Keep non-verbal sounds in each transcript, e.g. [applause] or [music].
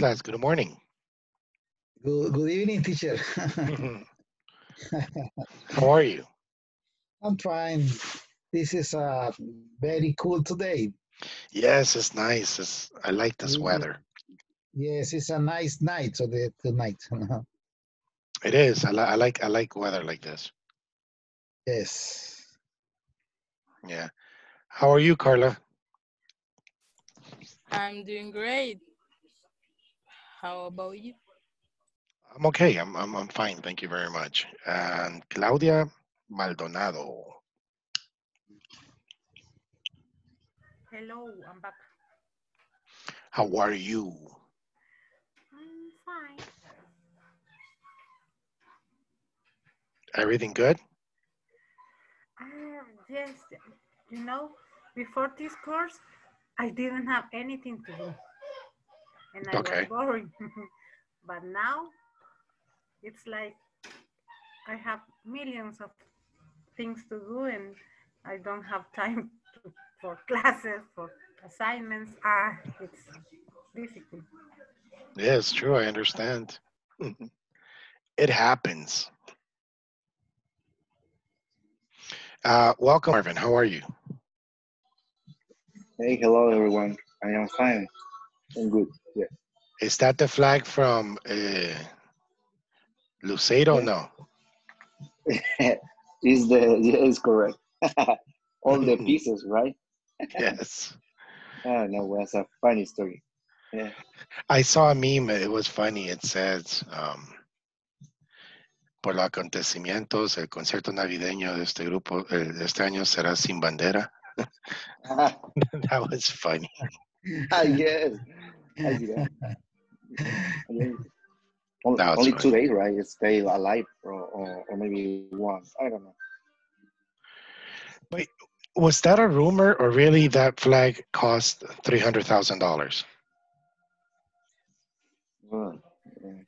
class. Good morning. Good, good evening, teacher. [laughs] How are you? I'm fine. This is uh, very cool today. Yes, it's nice. It's, I like this Yeah. weather. Yes, it's a nice night. So the tonight. [laughs] It is. I, li- I like I like weather like this. yes. Yeah. How are you, Carla? I'm doing great. How about you? I'm okay. I'm I'm I'm fine. Thank you very much. And Claudia Maldonado. Hello, I'm back. How are you? I'm fine. Everything good? Ah, yes, you know, before this course, I didn't have anything to do. And I Okay. was boring. [laughs] but now, it's like I have millions of things to do and I don't have time to, for classes, for assignments. Ah, it's difficult. Yeah, it's true. I understand. [laughs] it happens. Uh, welcome, Marvin. How are you? Hey, hello everyone. I am fine. I'm good. Is that the flag from uh, Luceiro? Yeah. No. [laughs] is the yeah, is correct. [laughs] All the [laughs] pieces, right? Yes. Oh no, that's a funny story. Yeah. I saw a meme. It was funny. It says, um, por los acontecimientos, el concierto navideño de este grupo eh, de este año será sin bandera. that was funny. I guess. I guess. Yeah. Only, That's only right. two days, right? It's stay alive, or, or, or maybe one. I don't know. Was that a rumor or really that flag cost $300,000? Oh.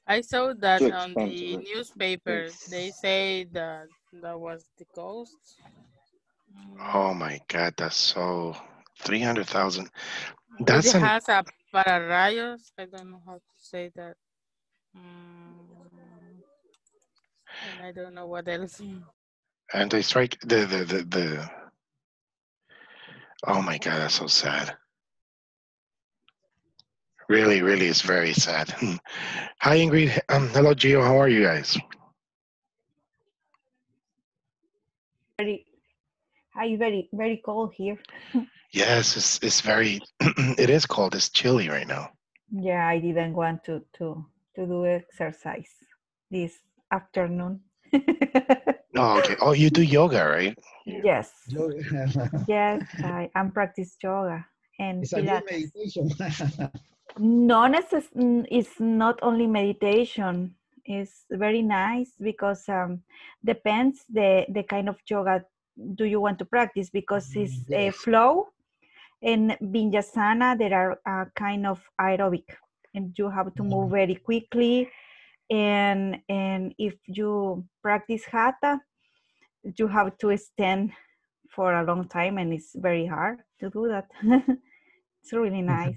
I saw that on the expensive. newspaper. They say that that was the cost. Oh my God, that's so 300,000. It That's an, has a pararrayos. I don't know how to say that. Mm, and I don't know what else. and they strike the, the, the, the, oh my God, that's so sad. Really, really is very sad. [laughs] Hi, Ingrid. Um, hello, Gio. How are you guys? very hi very very cold here [laughs] Yes, it's, it's very, [clears throat] it is cold. It's chilly right now. yeah i didn't want to to to do exercise this afternoon [laughs] Oh, okay. Oh, you do yoga, right? Yes [laughs] yes i am practice yoga and it's a good meditation. [laughs] no necess- it's not only meditation it's very nice because um depends the the kind of yoga do you want to practice because it's a flow in Vinyasana there are uh, kind of aerobic and you have to move very quickly. And and if you practice hatha you have to stand for a long time and it's very hard to do that. [laughs] It's really nice.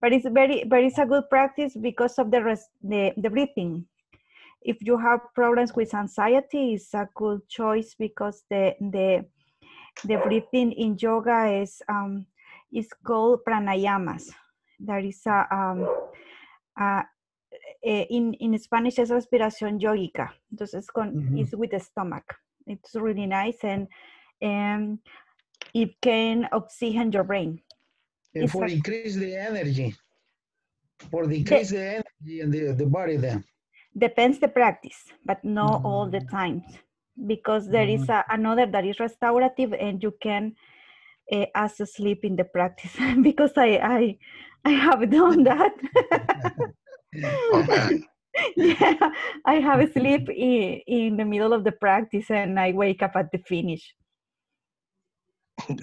But it's very but it's a good practice because of the rest the, the breathing. If you have problems with anxiety it's a good choice because the the the breathing in yoga is um is called pranayamas. There is a um a, eh, in in spanish es respiración yogica entonces con Mhm. it's with the stomach. It's really nice and and it can oxygen your brain. And It's for like- increase the energy. For decrease the energy in the, the body then. depends the practice but not all the times. Because there is a, another that is restorative and you can uh, as sleep in the practice [laughs] because i i i have done that [laughs] Oh, [laughs] yeah i have sleep in, in the middle of the practice and i wake up at the finish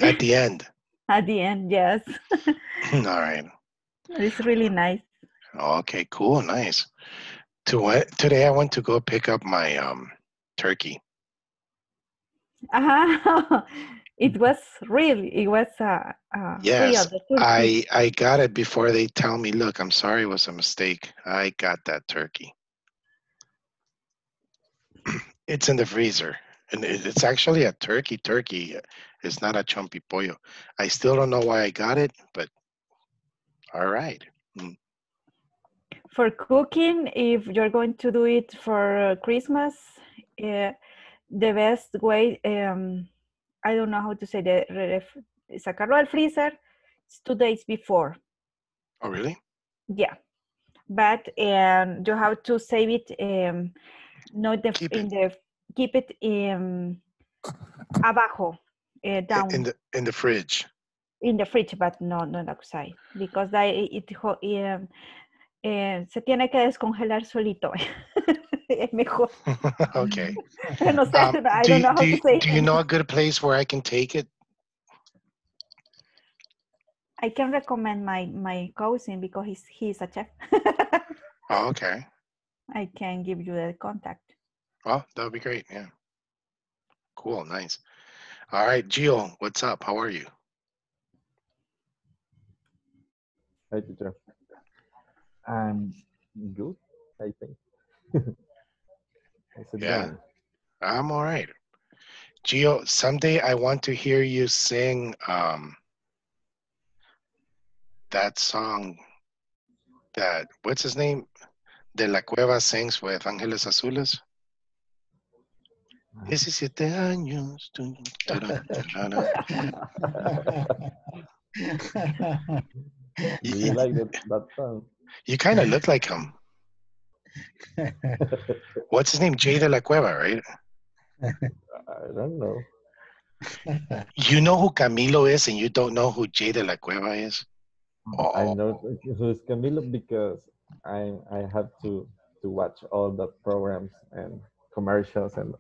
At the end. at the end yes All right. it's really nice Okay, cool. Nice. To what, today I went to go pick up my um turkey. uh-huh. It was really, it was uh, uh, Yes, real. I I got it before they tell me, look, I'm sorry, it was a mistake. I got that turkey. [clears throat] It's in the freezer. And it- it's actually a turkey turkey. It's not a chompipollo. I still don't know why I got it, but all right. for cooking, if you're going to do it for Christmas, uh, the best way, um, I don't know how to say the sacarlo al freezer, it's two days before. Oh, really? Yeah, but um, you have to save it. Um, not the, Keep in the keep it um, abajo, uh, down In the in the fridge. in the fridge, but no, not outside, because that it, um, eh, se tiene que descongelar solito. [laughs] es mejor. [laughs] okay. [laughs] no sé, Um, I do, don't you, know how do, to say. do you know a good place where I can take it? I can recommend my my cousin because he's he's a chef. Oh, okay. I can give you the contact. Oh, that would be great. Yeah. Cool. Nice. All right, Gio, what's up? How are you? Hi, teacher. I'm good, I think. [laughs] Yeah. going? I'm all right. Gio, someday I want to hear you sing um that song that what's his name? De la Cueva sings with Ángeles Azules. 17 años. [laughs] You like that, that song? You kind of look like him. [laughs] What's his name? Jay de la Cueva, right? I don't know. You know who Camilo is and you don't know who Jay de la Cueva is? I Oh. know who's Camilo because I I have to to watch all the programs and commercials and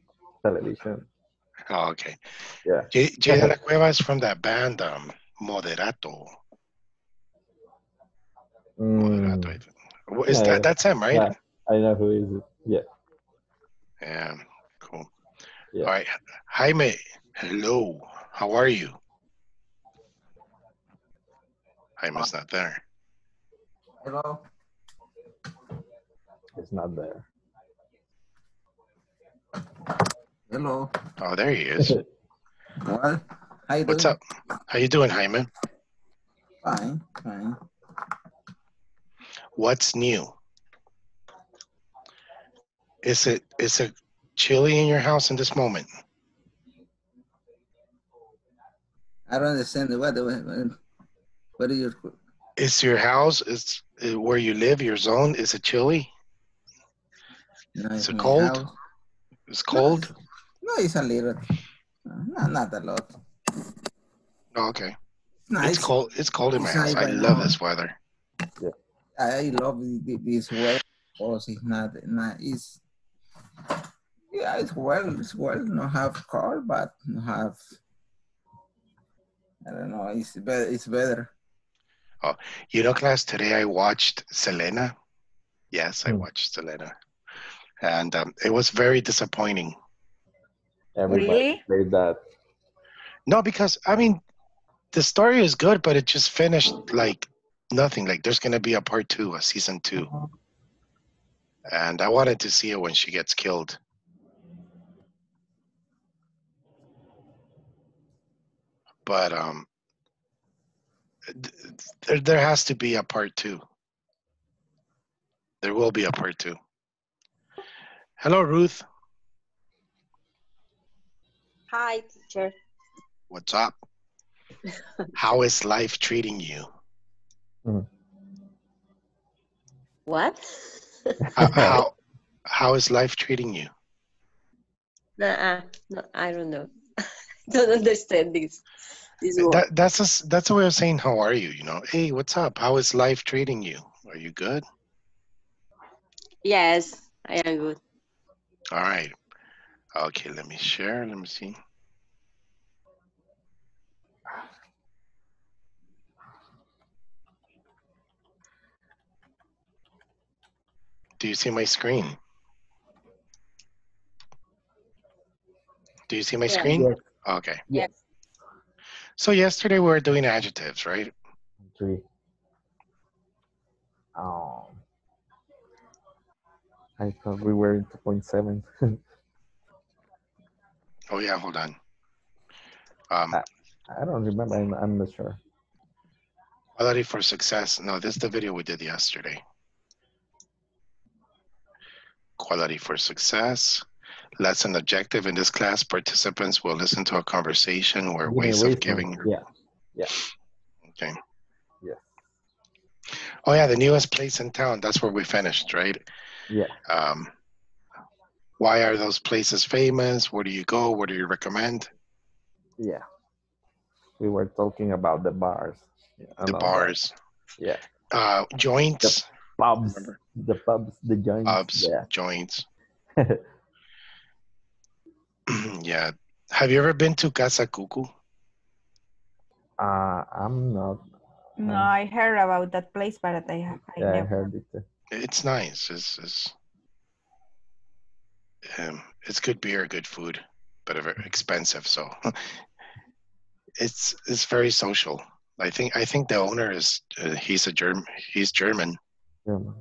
television. Oh, okay. Yeah. Jay, Jay de la Cueva is from that band, um, Moderato. Moderato. I Mm, think. Wh- Is that that's him, right? yeah, I know who is it. Yeah. Yeah, cool. Yeah. All right. Jaime, hello. How are you? Jaime's not there. Hello. It's not there. Hello. Oh, there he is. [laughs] Well, how you What's doing? up? How you doing, Jaime? Fine, fine. What's new? Is it is it chilly in your house in this moment? I don't understand the weather. what are you Is your house is uh, where you live your zone? Is it chilly? no, Is it's it cold? house. It's cold. No, it's a little. No, not a lot. Oh, okay. It's. It's cold. It's cold in my house. I love now. this weather. I love this weather because it's not not it's yeah it's well it's well not have cold but not have I don't know it's better it's better. You know, class. Today I watched Selena. Yes, I Hmm. watched Selena, and um, it was very disappointing. Everybody Really? played that. No, because I mean, the story is good, but it just finished like nothing. Like there's gonna be a part two, a season two, and I wanted to see it when she gets killed. But um, th- there there has to be a part two. There will be a part two. Hello, Ruth. Hi, teacher. What's up? [laughs] How is life treating you? Mm-hmm. What? How, [laughs] how, how is life treating you? Nah, ah, no, I don't know. [laughs] don't understand this. This word. That, that's a, s- that's a way of saying how are you? You know, hey, what's up? How is life treating you? Are you good? Yes, I am good. All right. Okay, let me share. Let me see. Do you see my screen? Do you see my Yeah. screen? Yes. Okay. Yes. So yesterday we were doing adjectives, right? Three. Um, I thought we were in 2.7. [laughs] Oh yeah, hold on. Um, Uh, I don't remember. I'm, I'm not sure. quality for success. No, this is the video we did yesterday. Quality for success. Lesson objective. In this class, participants will listen to a conversation where Give ways of giving. Yeah. Yeah. Okay. Yeah. Oh yeah, the newest place in town. That's where we finished, right? Yeah. Um, why are those places famous? Where do you go? What do you recommend? Yeah. We were talking about the bars. Yeah, The all that. bars, Yeah. uh, joints, Pubs. Remember? The pubs, the joints. pubs, Yeah. joints. [laughs] [clears throat] yeah. Have you ever been to Casa Cucu? Uh, I'm not. No, Um, I heard about that place, but I, have, I Yeah, I never. heard it. It's nice. It's, it's, um, it's good beer, good food, but very expensive. So [laughs] it's it's very social. I think I think the owner is uh, he's a German. He's German. Yeah, man.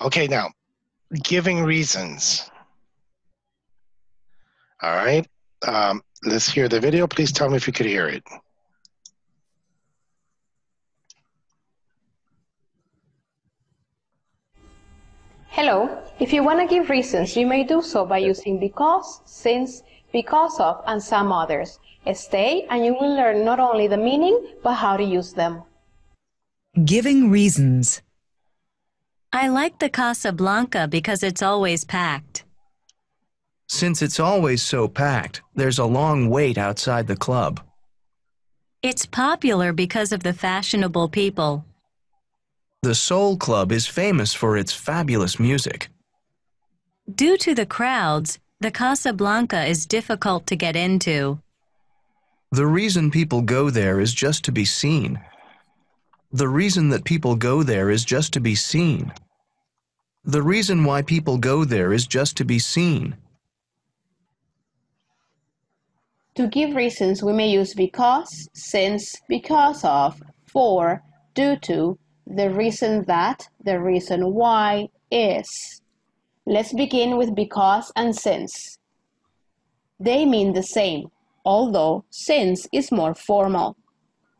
Okay, now giving reasons. All right. Um, let's hear the video. Please tell me if you could hear it. Hello. If you want to give reasons, you may do so by using because, since, because of, and some others. Stay and you will learn not only the meaning, but how to use them. Giving reasons. I like the Casablanca because it's always packed. Since it's always so packed, there's a long wait outside the club. It's popular because of the fashionable people. The Soul Club is famous for its fabulous music. Due to the crowds, the Casablanca is difficult to get into. The reason people go there is just to be seen. The reason that people go there is just to be seen. The reason why people go there is just to be seen. To give reasons, we may use because, since, because of, for, due to, the reason that, the reason why, is. Let's begin with because and since. They mean the same, although since is more formal.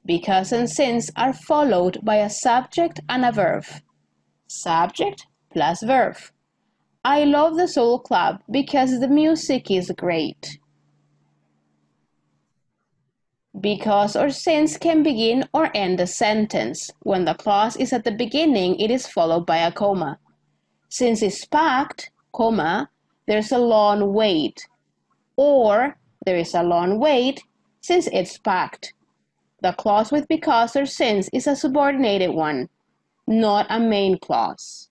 Because and since are followed by a subject and a verb. Subject plus verb. I love the Soul Club because the music is great. Because or since can begin or end a sentence. When the clause is at the beginning, it is followed by a comma. Since it's packed, comma, there's a long wait. Or there is a long wait since it's packed. The clause with because or since is a subordinated one, not a main clause.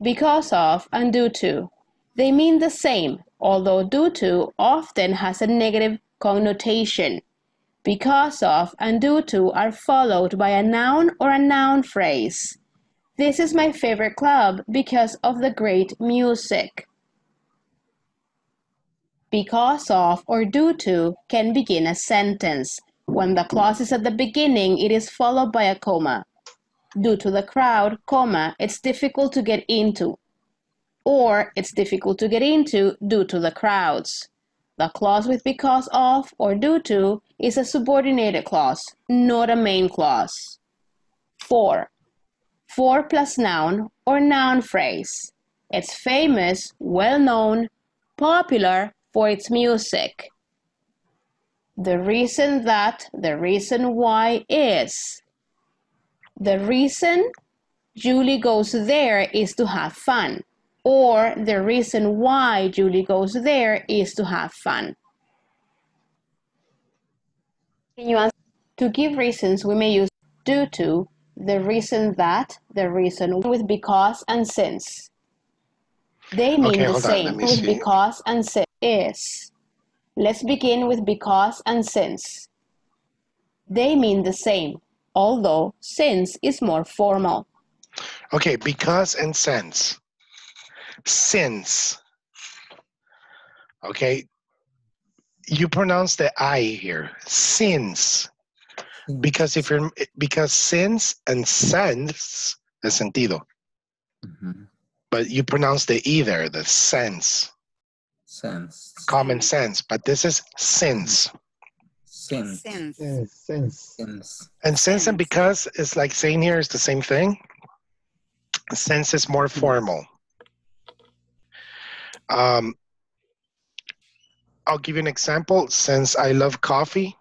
Because of and due to. They mean the same, although due to often has a negative connotation. Because of and due to are followed by a noun or a noun phrase. This is my favorite club because of the great music. Because of or due to can begin a sentence. When the clause is at the beginning, it is followed by a comma. Due to the crowd, comma, it's difficult to get into. Or it's difficult to get into due to the crowds. The clause with because of or due to is a subordinated clause, not a main clause. 4. For plus noun or noun phrase. It's famous, well known, popular for its music. The reason that, the reason why is. The reason Julie goes there is to have fun. Or the reason why Julie goes there is to have fun. Can you answer? To give reasons, we may use due to, the reason that, the reason with because and since. They mean Okay, the hold on, same with see. because and since is. Let's begin with because and since. They mean the same, although since is more formal. Okay, because and since. Since. Okay, you pronounce the I here, since. Because if you're because since and sense is sentido. Mm-hmm. But you pronounce the E there, the sense. Sense. Common sense. But this is since. Sense. Yes, sense. Sense. And since and because is like saying here is the same thing. Since is more formal. Um, I'll give you an example. Since I love coffee,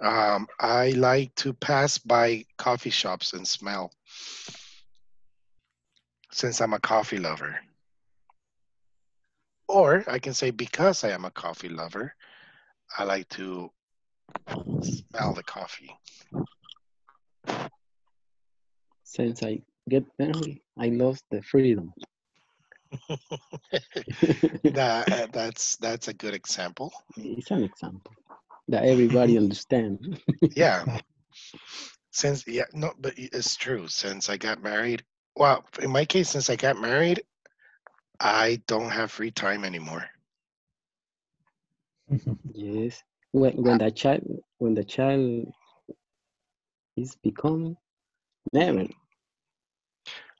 um, I like to pass by coffee shops and smell. Since I'm a coffee lover. Or I can say because I am a coffee lover, I like to smell the coffee. Since I get married, I lost the freedom. [laughs] that, uh, that's that's a good example. It's an example that everybody [laughs] understands. Yeah. [laughs] Since yeah, no, but it's true. Since I got married, well, in my case, since I got married, I don't have free time anymore. [laughs] yes. When when the child when the child is become never.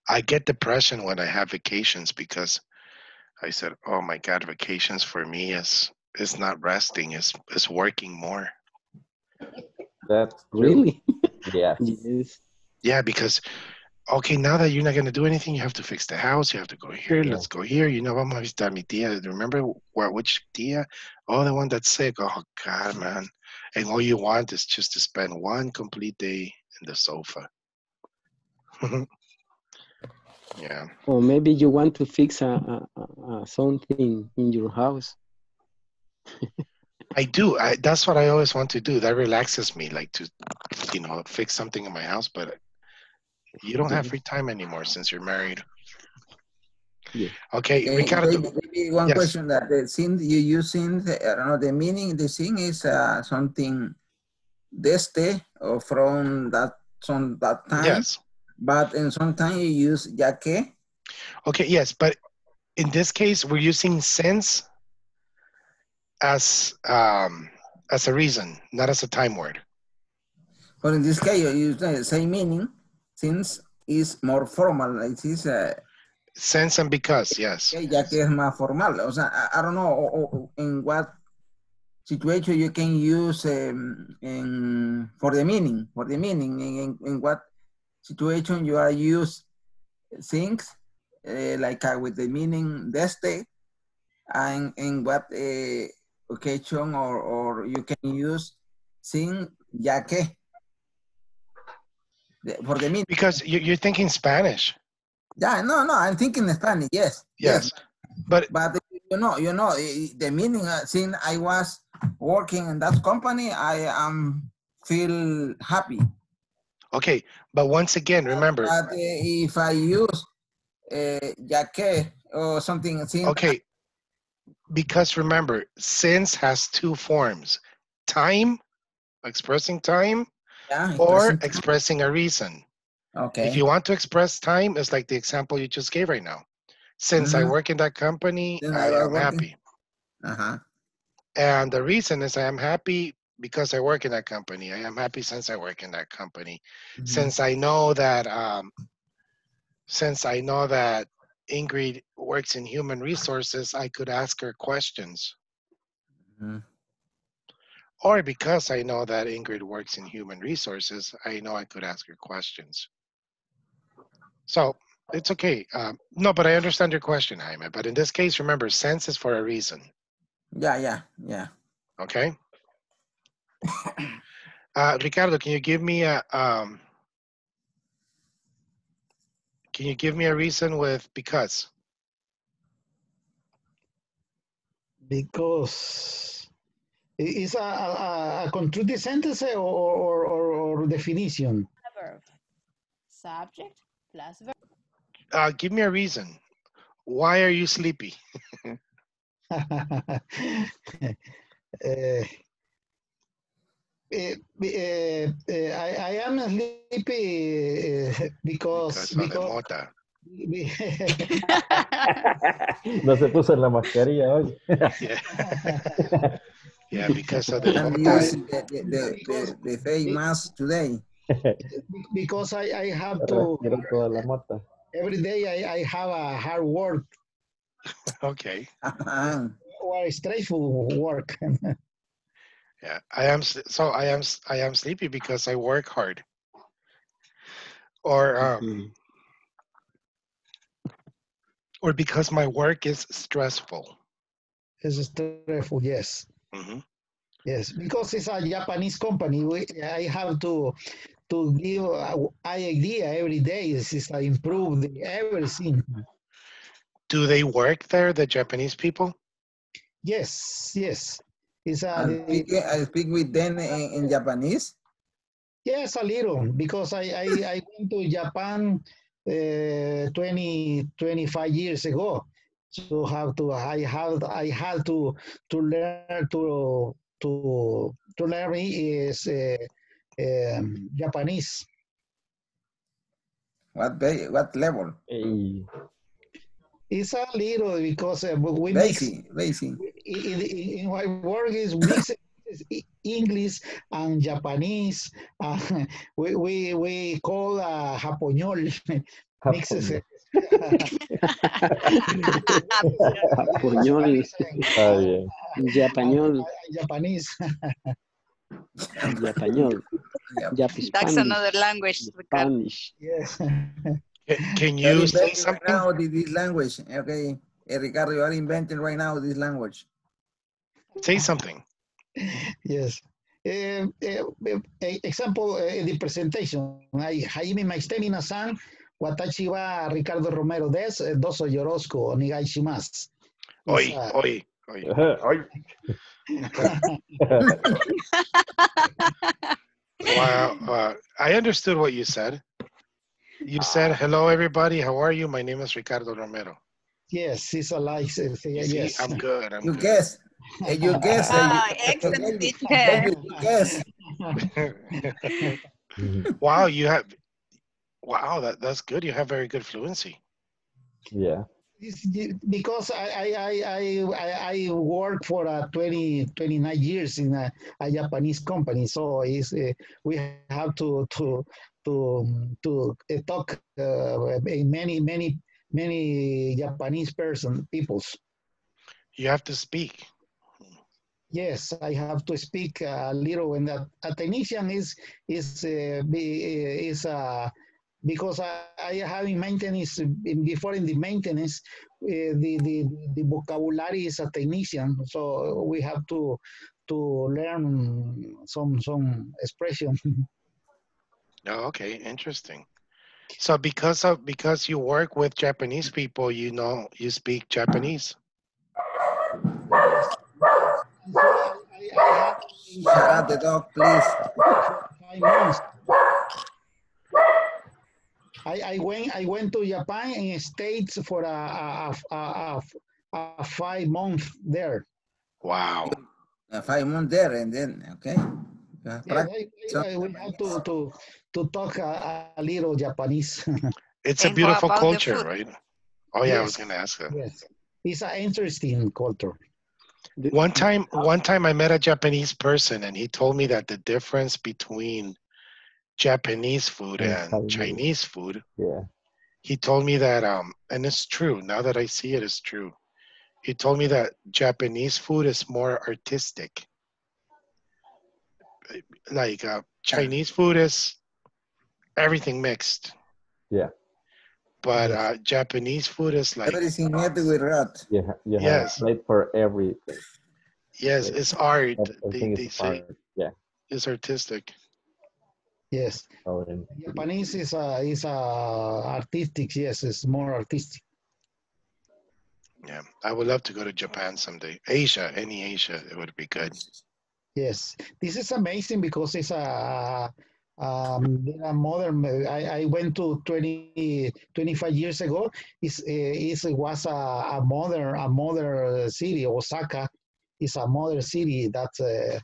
I get depression when I have vacations because I said, "Oh my God, vacations for me is is not resting; is is working more." That's Really? Yeah. [laughs] Yes. Yeah, because okay, now that you're not gonna do anything, you have to fix the house. You have to go here. Let's go here. You know, vamos a visitar mi tía. Remember what which tía? Oh, the one that's sick. Oh God, man! And all you want is just to spend one complete day in the sofa. [laughs] yeah. Or maybe you want to fix a, a, a something in your house. I do. I, that's what I always want to do. That relaxes me, like to, you know, fix something in my house. But you don't have free time anymore since you're married. Yeah. Okay, Eh, Ricardo. maybe, maybe one Yes. question that the sin you using the, I don't know the meaning the sin is uh, something desde or from that from that time. Yes. But in some time you use ya que. Okay, yes, but in this case, we're using since as um, as a reason, not as a time word. But in this case you use the same meaning since is more formal. It is uh, Since and because, yes. Ya que es más formal. O sea, I, I don't know o- o- in what situation you can use um, in, for the meaning, for the meaning, in, in, what situation you are use things uh, like uh, with the meaning desde, and in what uh, occasion or, or you can use sin ya que. For the meaning. Because you- you're thinking Spanish. Yeah, no, no, I'm thinking Spanish. Yes, Yes, but but you know, you know, eh, the meaning. Uh, since I was working in that company, I am feel happy. Okay, but once again, remember. But uh, if I use uh, ya que or something, since Okay, because remember, since has two forms: time, expressing time, Yeah, or expressing a reason. Okay. If you want to express time, it's like the example you just gave right now. Since I Mhm. work in that company, Since I am happy. Uh-huh. And the reason is I am happy because I work in that company. I am happy since I work in that company. Mhm. Since I know that um, since I know that Ingrid works in human resources, I could ask her questions. Mhm. Or because I know that Ingrid works in human resources, I know I could ask her questions. So it's okay. Um, no, but I understand your question, Jaime. But in this case, remember, sense is for a reason. Yeah, yeah, yeah. Okay. Uh, Ricardo, can you give me a um, can you give me a reason with because? Because i- is a, a, a constructed sentence or, or, or, or definition? Verb. Subject plus verb. Uh, give me a reason. Why are you sleepy? [laughs] [laughs] Eh, eh, eh, eh, I, I am sleepy eh, because Because of the because mota. [laughs] No se puso la mascarilla hoy. Yeah, [laughs] because of the I'm multi- using the, the, the, the, the face mask today. because I, I have to Respiró toda la mota. every day I, I have a hard work [laughs] Okay. [laughs] or stressful work. Yeah, I am. So I am. s- I am sleepy because I work hard. Or um, or because my work is stressful. it's stressful, yes. Hmm Yes, because it's a Japanese company, we, I have to to give an idea every day. Is is to improve the everything. Do they work there, the Japanese people? Yes, yes. It's a I speak, I speak with them in, in Japanese. yes a little because I I, I went to Japan uh, 20 25 years ago. So have to I have I had to to learn to to to learn is uh, um, Japanese. What ba- what level? It's a little because uh, we mix Basic, basic. in, in, my work is mix [coughs] English and Japanese. [laughs] Uh, we, we we call uh, Japoñol [laughs] mixes. It. Japañol. Está bien. Japañol. Japanese. Japañol. Japanese. That's another language. Spanish. Yes. Can, can You say inventing right something? now this, this language. Okay, Ricardo, you are inventing right now this language. Say something. Yes. Eh, eh, example, eh, the presentation. I, Hajimemashite mina-san, Watachi wa Ricardo Romero des, eh, doso yorosco, onegai shimasu. Oi, It's, uh, oi, oi. [laughs] Wow. I understood what you said. You said, hello, everybody. How are you? My name is Ricardo Romero. Yes, he's alive. like, see, yes. I'm good. I'm You good. guess. You guess. Ah, you- excellent [laughs] you- you guess. wow, you have, wow, that, that's good. You have very good fluency. Yeah. It's because I, I, I, I, I- I work for uh, 20, 29 years in a, a Japanese company, so it's, uh, we have to to to to uh, talk uh, many many many Japanese person peoples. You have to speak. Yes, I have to speak a little, and a, a technician is is uh, be, is uh, because I, I have in maintenance in- before in the maintenance uh, the, the the vocabulary is a technician, so we have to to learn some some expression. Oh, okay, interesting. So because of because you work with Japanese people, you know you speak Japanese. Shut the dog, please. Five months. I, I went I went to Japan and States for a a, a, a, a, a five month there. Wow. Uh, five months there and then, okay. You Yeah, practice. I, I, we have to to to talk a, a little Japanese. [laughs] It's a And what beautiful culture, right? Oh yeah, I was gonna ask that. yes, it's an interesting culture. One time, one time I met a Japanese person, and he told me that the difference between Japanese food And and Chinese. Chinese food, Yeah. he told me that, um, and it's true. Now that I see it, it's true. He told me that Japanese food is more artistic. Like uh, Chinese food is everything mixed, Yeah. but uh, Japanese food is like Everything made with rat. You, ha- you Yes. made for everything. yes, it's art. They, Everything they is say art. Yeah. it's artistic. Yes, So Japanese is a is a artistic. Yes, it's more artistic. Yeah, I would love to go to Japan someday. Asia, any Asia, it would be good. Yes, this is amazing because it's a, um, they are modern. I, I went to 20, 25 years ago. It's, uh, it's, it was a, a modern, a modern city. Osaka is a modern city. That's uh,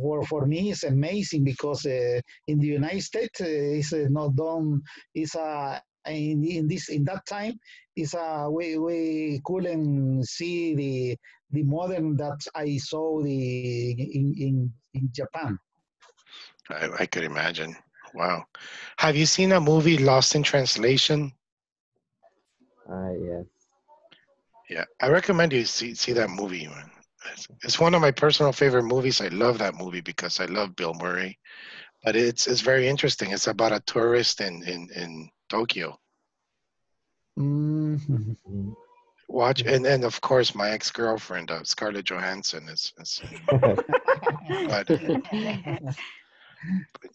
for for me it's amazing because uh, in the United States uh, it's uh, not done. It's a in, in this in that time is uh we we couldn't see the the modern that I saw the in in, in Japan. I, I could imagine. Wow. Have you seen a movie Lost in Translation? Ah, yes. Yeah, I recommend you see see that movie, man. It's, it's one of my personal favorite movies. I love that movie because I love Bill Murray. But it's it's very interesting. It's about a tourist in in, in Tokyo. Mhm. Watch and and of course my ex girlfriend uh, Scarlett Johansson is. is [laughs] but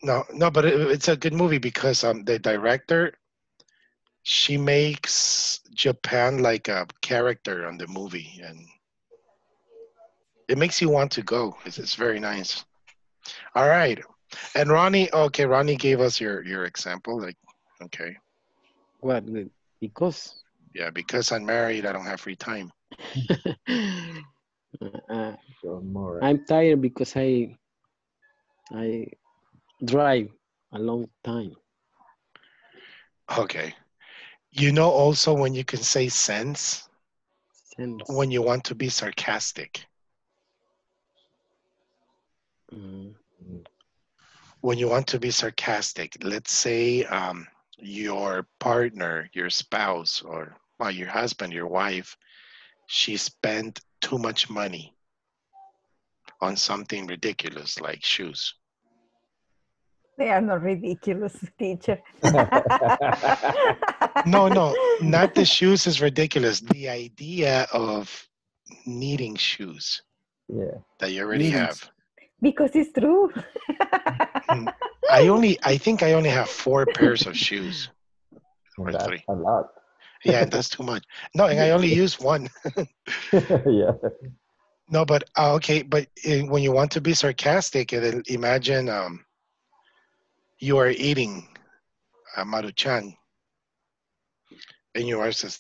no no, but it, it's a good movie because um the director she makes Japan like a character on the movie and it makes you want to go. It's, it's very nice. All right. And Ronnie, okay, Ronnie gave us your your example. Like, okay, What? Because yeah, because I'm married, I don't have free time. [laughs] uh, I'm tired because I I drive a long time. Okay. You know also when you can say sense Sense. when you want to be sarcastic. Mm, When you want to be sarcastic, let's say um, your partner, your spouse, or well, your husband, your wife, she spent too much money on something ridiculous like shoes. They are not ridiculous, [laughs] teacher. [laughs] No, no, not the shoes is ridiculous. The idea of needing shoes Yeah. that you already Needing have. Because it's true. I only, I think I only have four pairs of shoes [laughs] or That's three. a lot. Yeah, that's too much. No, and I only use one. [laughs] yeah. No, but uh, okay, but uh, when you want to be sarcastic, and then imagine um, you are eating a maruchan, and your wife says,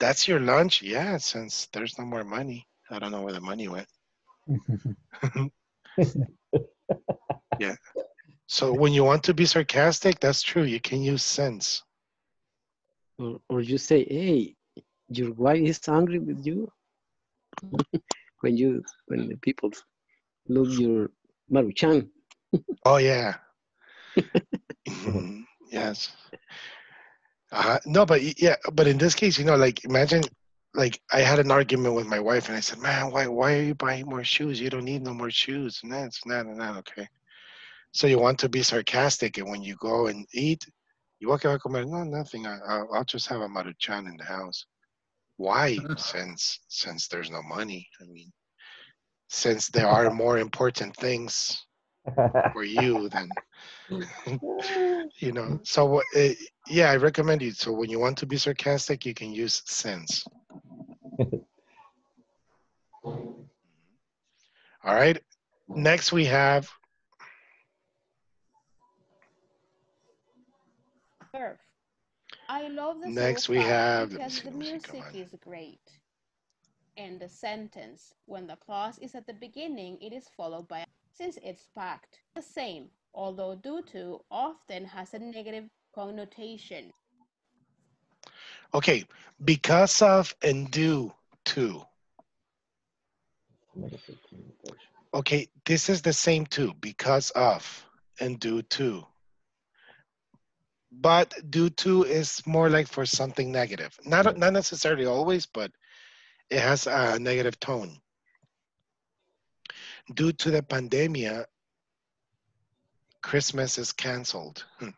"That's your lunch." Yeah, since there's no more money, I don't know where the money went. [laughs] yeah. So when you want to be sarcastic, that's true. You can use sense. Or, or you say, hey, your wife is angry with you. [laughs] when you when the people look your maruchan. [laughs] Oh yeah. [laughs] Mhm, yes. Uh, no, but yeah, but in this case, you know, like imagine, like I had an argument with my wife, and I said, "Man, why why are you buying more shoes? You don't need no more shoes." And that's not not okay. So you want to be sarcastic, and when you go and eat, you walk out, come no, nothing. I, I'll, I'll just have a maruchan in the house. Why? [laughs] since since there's no money. I mean, since there are [laughs] more important things [laughs] for you than you know so uh, yeah i recommend you so when you want to be sarcastic you can use sense Mm-hmm. all right next we have. I love the Next we have- because the let me see, come music is great. And the sentence, when the clause is at the beginning, it is followed by since it's packed. The same, although due to often has a negative connotation. okay because of and due to. Okay this is the same too because of and due to. But due to is more like for something negative. Not not necessarily always but it has a negative tone. Due to the pandemia christmas is canceled. Hmm.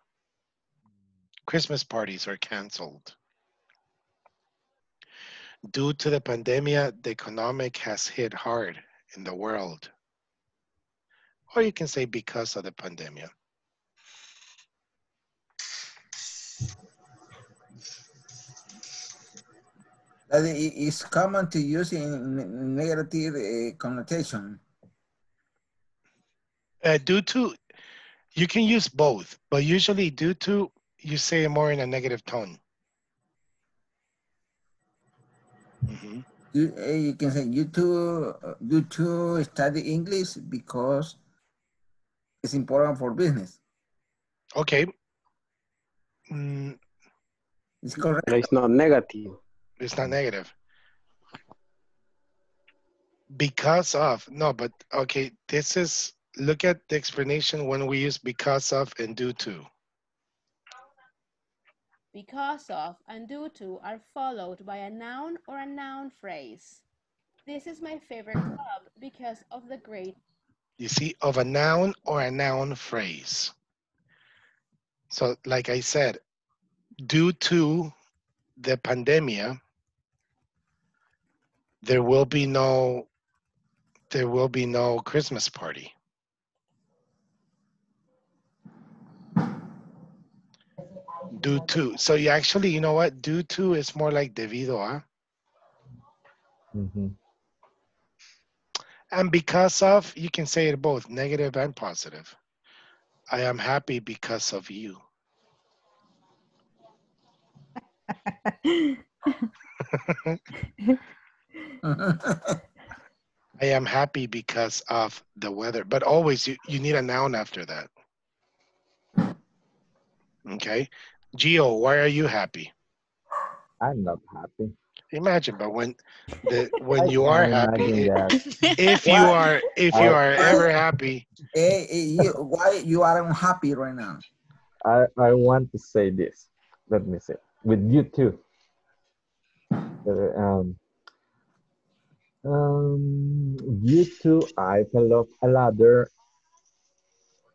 christmas parties are canceled due to the pandemic, the economic has hit hard in the world or you can say because of the pandemic. That i- is common to use in in negative uh, connotation. Uh, due to, you can use both, but usually due to, you say more in a negative tone. Mhm. You, uh, you can say you to uh, you to study English because it's important for business. Okay. Mm, It's correct. But it's not negative. It's not negative. Because of, no, but okay, this is, look at the explanation when we use because of and due to. Because of and due to are followed by a noun or a noun phrase. This is my favorite club because of the great You see, of a noun or a noun phrase. So, like I said, due to the pandemia, there will be no, there will be no Christmas party. Due to, so you actually, you know what? Due to is more like debido a. hmm And because of, you can say it both negative and positive. I am happy because of you. [laughs] I am happy because of the weather, but always you, you need a noun after that. Okay. Gio, why are you happy? I'm not happy. Imagine, but when the [laughs] when you are happy, imagine if you are if you are ever happy, [laughs] Eh, eh, you, why you are unhappy right now? I, I want to say this. Let me say. With you too. Um, um, due to I fell off a ladder,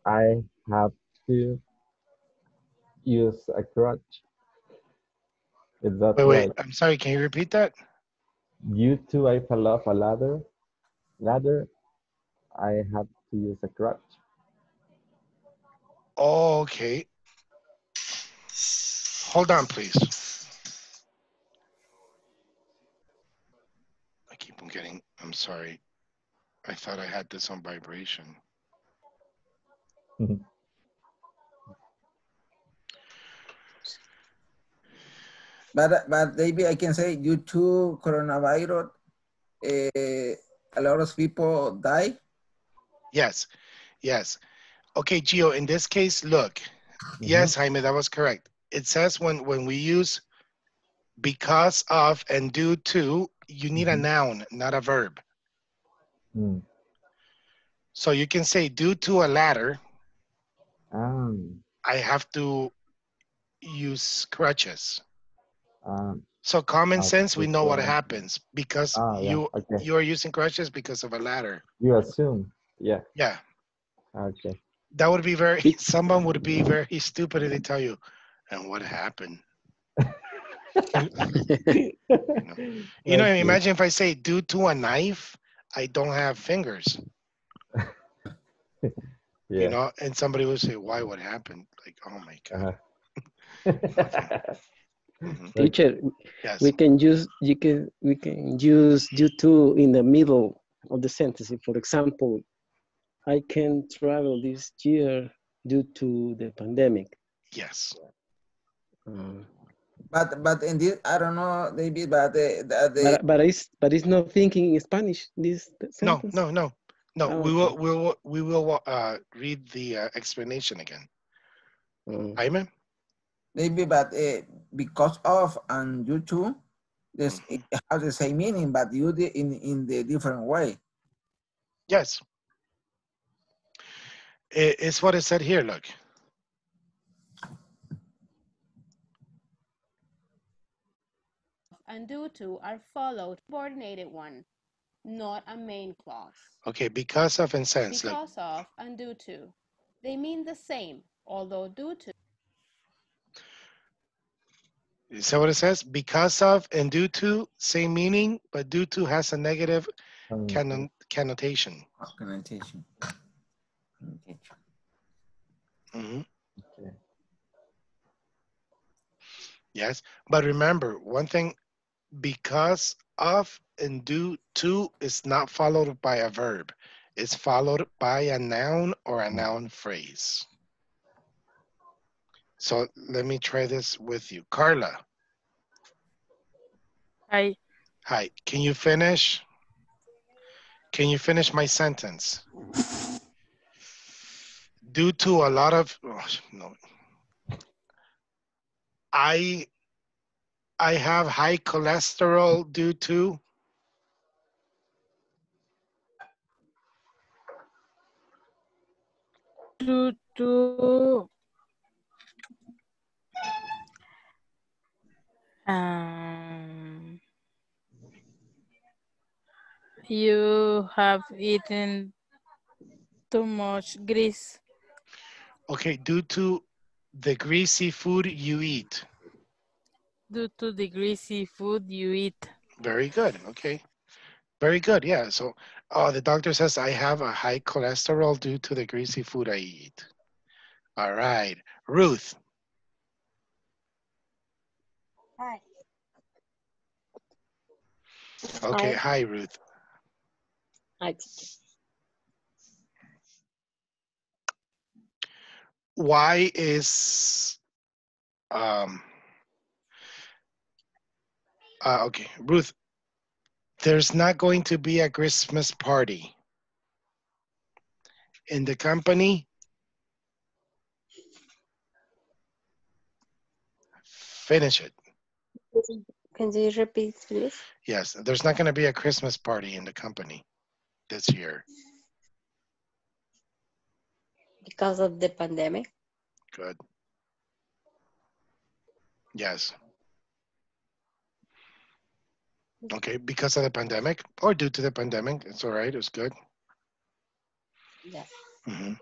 I have to use a crutch. Is that wait, wait, right? I'm sorry, can you repeat that? Due to I fell off a ladder, ladder, I have to use a crutch. Oh, okay. Hold on, please. I keep on getting, I'm sorry. I thought I had this on vibration. [laughs] But but maybe I can say due to coronavirus, eh, a lot of people die. Yes, yes. Okay, Gio, in this case, look. Yes, Jaime, that was correct. It says when when we use because of and due to, you need a noun, not a verb. Mm. So you can say due to a ladder, Um, I have to use crutches. Um, So common sense, we know what happens because Ah, yeah, you okay. you are using crutches because of a ladder. you assume. Yeah. Yeah, Okay. that would be very. [laughs] Someone would be very stupid if they tell you, and what happened. [laughs] You know, Okay. imagine if I say due to a knife, I don't have fingers. [laughs] Yeah. You know, and somebody would say, "Why? What happened?" Like, oh my god. Uh-huh. Mhm. Teacher, Yes. we can use you can we can use due to in the middle of the sentence. For example, I can travel this year due to the pandemic. Yes. Uh, But but in this I don't know maybe but the, the, the but but it's but it's not thinking in Spanish. This No, sentence. no, no, no. Oh, we will, we will, we will uh, read the uh, explanation again. Uh, Jaime. Maybe but uh, because of and you too, this it has the same meaning but you did in in the different way. Yes. It's what it said here. Look. and due to are followed coordinated one, not a main clause. Okay, because of and since. Look. Because of and due to. They mean the same, although due to You that what it says? Because of and due to, same meaning, but due to has a negative Um, canon, connotation. Connotation. Mhm. okay. Yes, but remember one thing: because of and due to is not followed by a verb. It's followed by a noun or a noun phrase. So let me try this with you, Carla. Hi. Hi. Can you finish? Can you finish my sentence? Due to a lot of oh, no, I I have high cholesterol due to? Due to um, you have eaten too much grease. Okay, due to the greasy food you eat. Due to the greasy food you eat. Very good. Okay. Very good. Yeah. So uh, the doctor says I have a high cholesterol due to the greasy food I eat. All right. Ruth. Hi. Okay. Hi. Hi, Ruth. Hi. Why is um uh, okay, Ruth, there's not going to be a Christmas party in the company. Finish it. Can you repeat, please? Yes, there's not going to be a Christmas party in the company this year. Because of the pandemic? Good. Yes. Okay, because of the pandemic or due to the pandemic, it's all right. It's good. Yes. Mhm.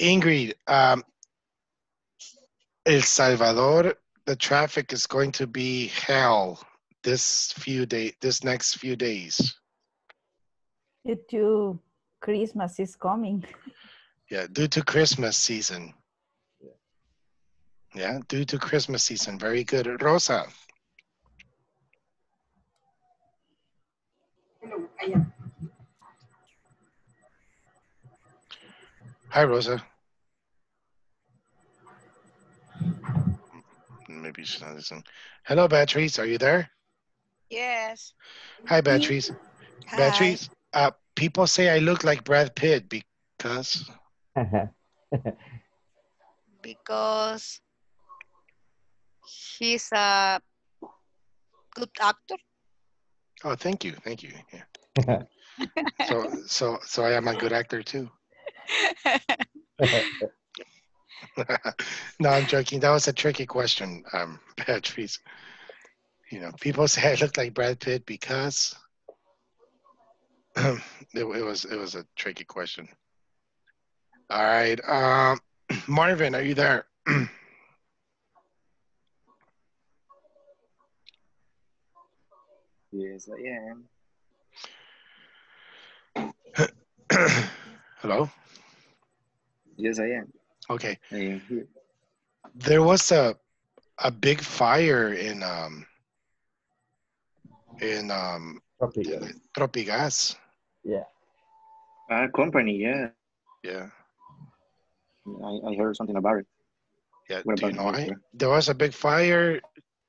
Ingrid, um, El Salvador, the traffic is going to be hell this few day, this next few days. Due to Christmas is coming. Yeah, due to Christmas season. Yeah, due to Christmas season. Very good. Rosa. Hello, Hi, Rosa. Maybe she's not listening. Hello, Beatrice. Are you there? Yes. Hi, Beatrice. Hi. Beatrice, uh, people say I look like Brad Pitt because Because he's a good actor. oh, thank you, thank you. Yeah. [laughs] So, so, so I am a good actor too. [laughs] [laughs] no, I'm joking. That was a tricky question, um, [laughs] Beatrice. You know, people [laughs] say I look like Brad Pitt because [clears throat] it, it was it was a tricky question. All right, um, [clears throat] Marvin, are you there? [clears throat] Yes, I am. Hello. Yes, I am. Okay. I. There was a a big fire in um in um Tropical. Tropigas. Yeah. Ah, company, yeah. Yeah. I, I heard something about it. Yeah. What Do you know it, why? There was a big fire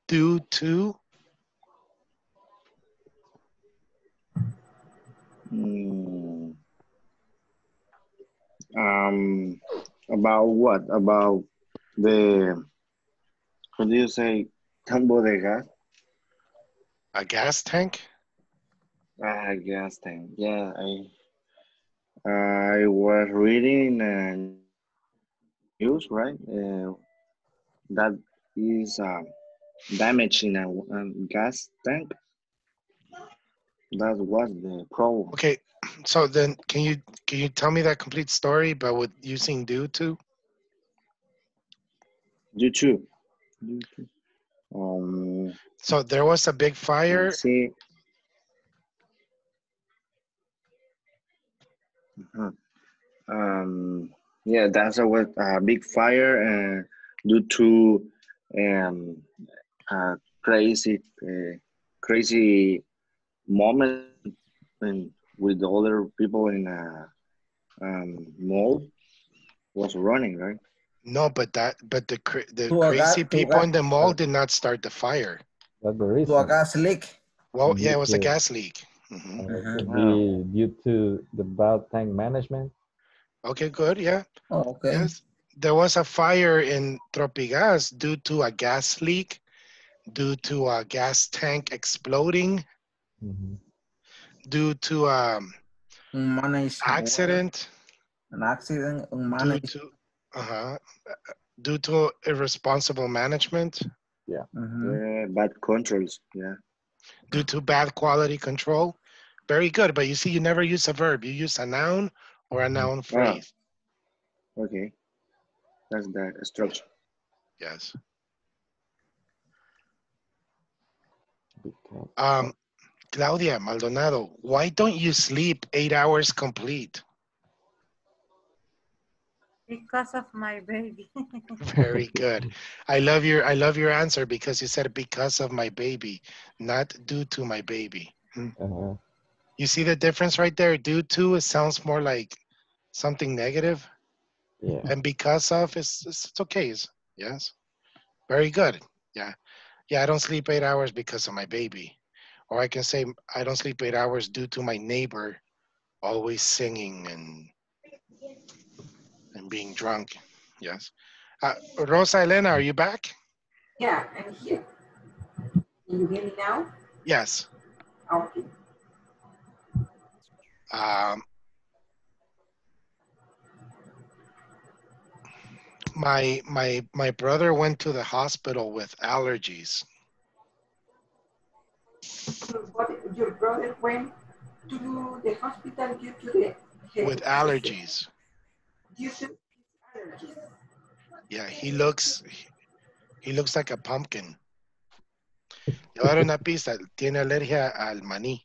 due to Mm. Um, about what? About the, what do you say, tambo de gas? a gas tank. Ah, gas tank. Yeah, I, I was reading uh, news, right? Uh, that is uh, damage in a um, gas tank. That was the problem. Okay. [clears throat] So then, can you can you tell me that complete story, about what using due to? Due to, due to, um, So there was a big fire. let's see. Mhm. Um, yeah, that's a what a big fire and due to um a crazy uh, crazy moment when with the other people in a um mall was running right. No, but that but the cra- the To crazy ga- to a people in the mall did not start the fire. That's the To a reason. gas leak. Well, yeah, it Due was a gas leak. Mhm. uh, Uh-huh. could due to the bad tank management. Okay, good. Yeah. Oh, okay. Yes. There was a fire in Tropigas due to a gas leak due to a gas tank exploding, due to um, Unmanaged accident, An accident, due to uh-huh, due to irresponsible management, Yeah. Yeah, bad controls. Yeah. due to bad quality control. Very good, but you see, you never use a verb. You use a noun or a noun phrase. Okay. That's the structure. Yes. Um, Claudia Maldonado, why don't you sleep eight hours complete? Because of my baby. [laughs] Very good. I love your I love your answer because you said because of my baby, not due to my baby. Hmm. uh, You see the difference right there? Due to it sounds more like something negative, yeah. and because of it's it's, it's okay. It's, yes, very good. Yeah, yeah. I don't sleep eight hours because of my baby, or I can say I don't sleep eight hours due to my neighbor always singing and and being drunk. Yes. Uh, Rosa Elena, are you back? Yeah, I'm here. Can you hear me now? Yes. Okay. Um, my my my brother went to the hospital with allergies. Your, brother went to the hospital due to the With allergies. due to allergies. Yeah, he looks he, looks like a pumpkin. Le voy a dar una pista. Tiene alergia al maní.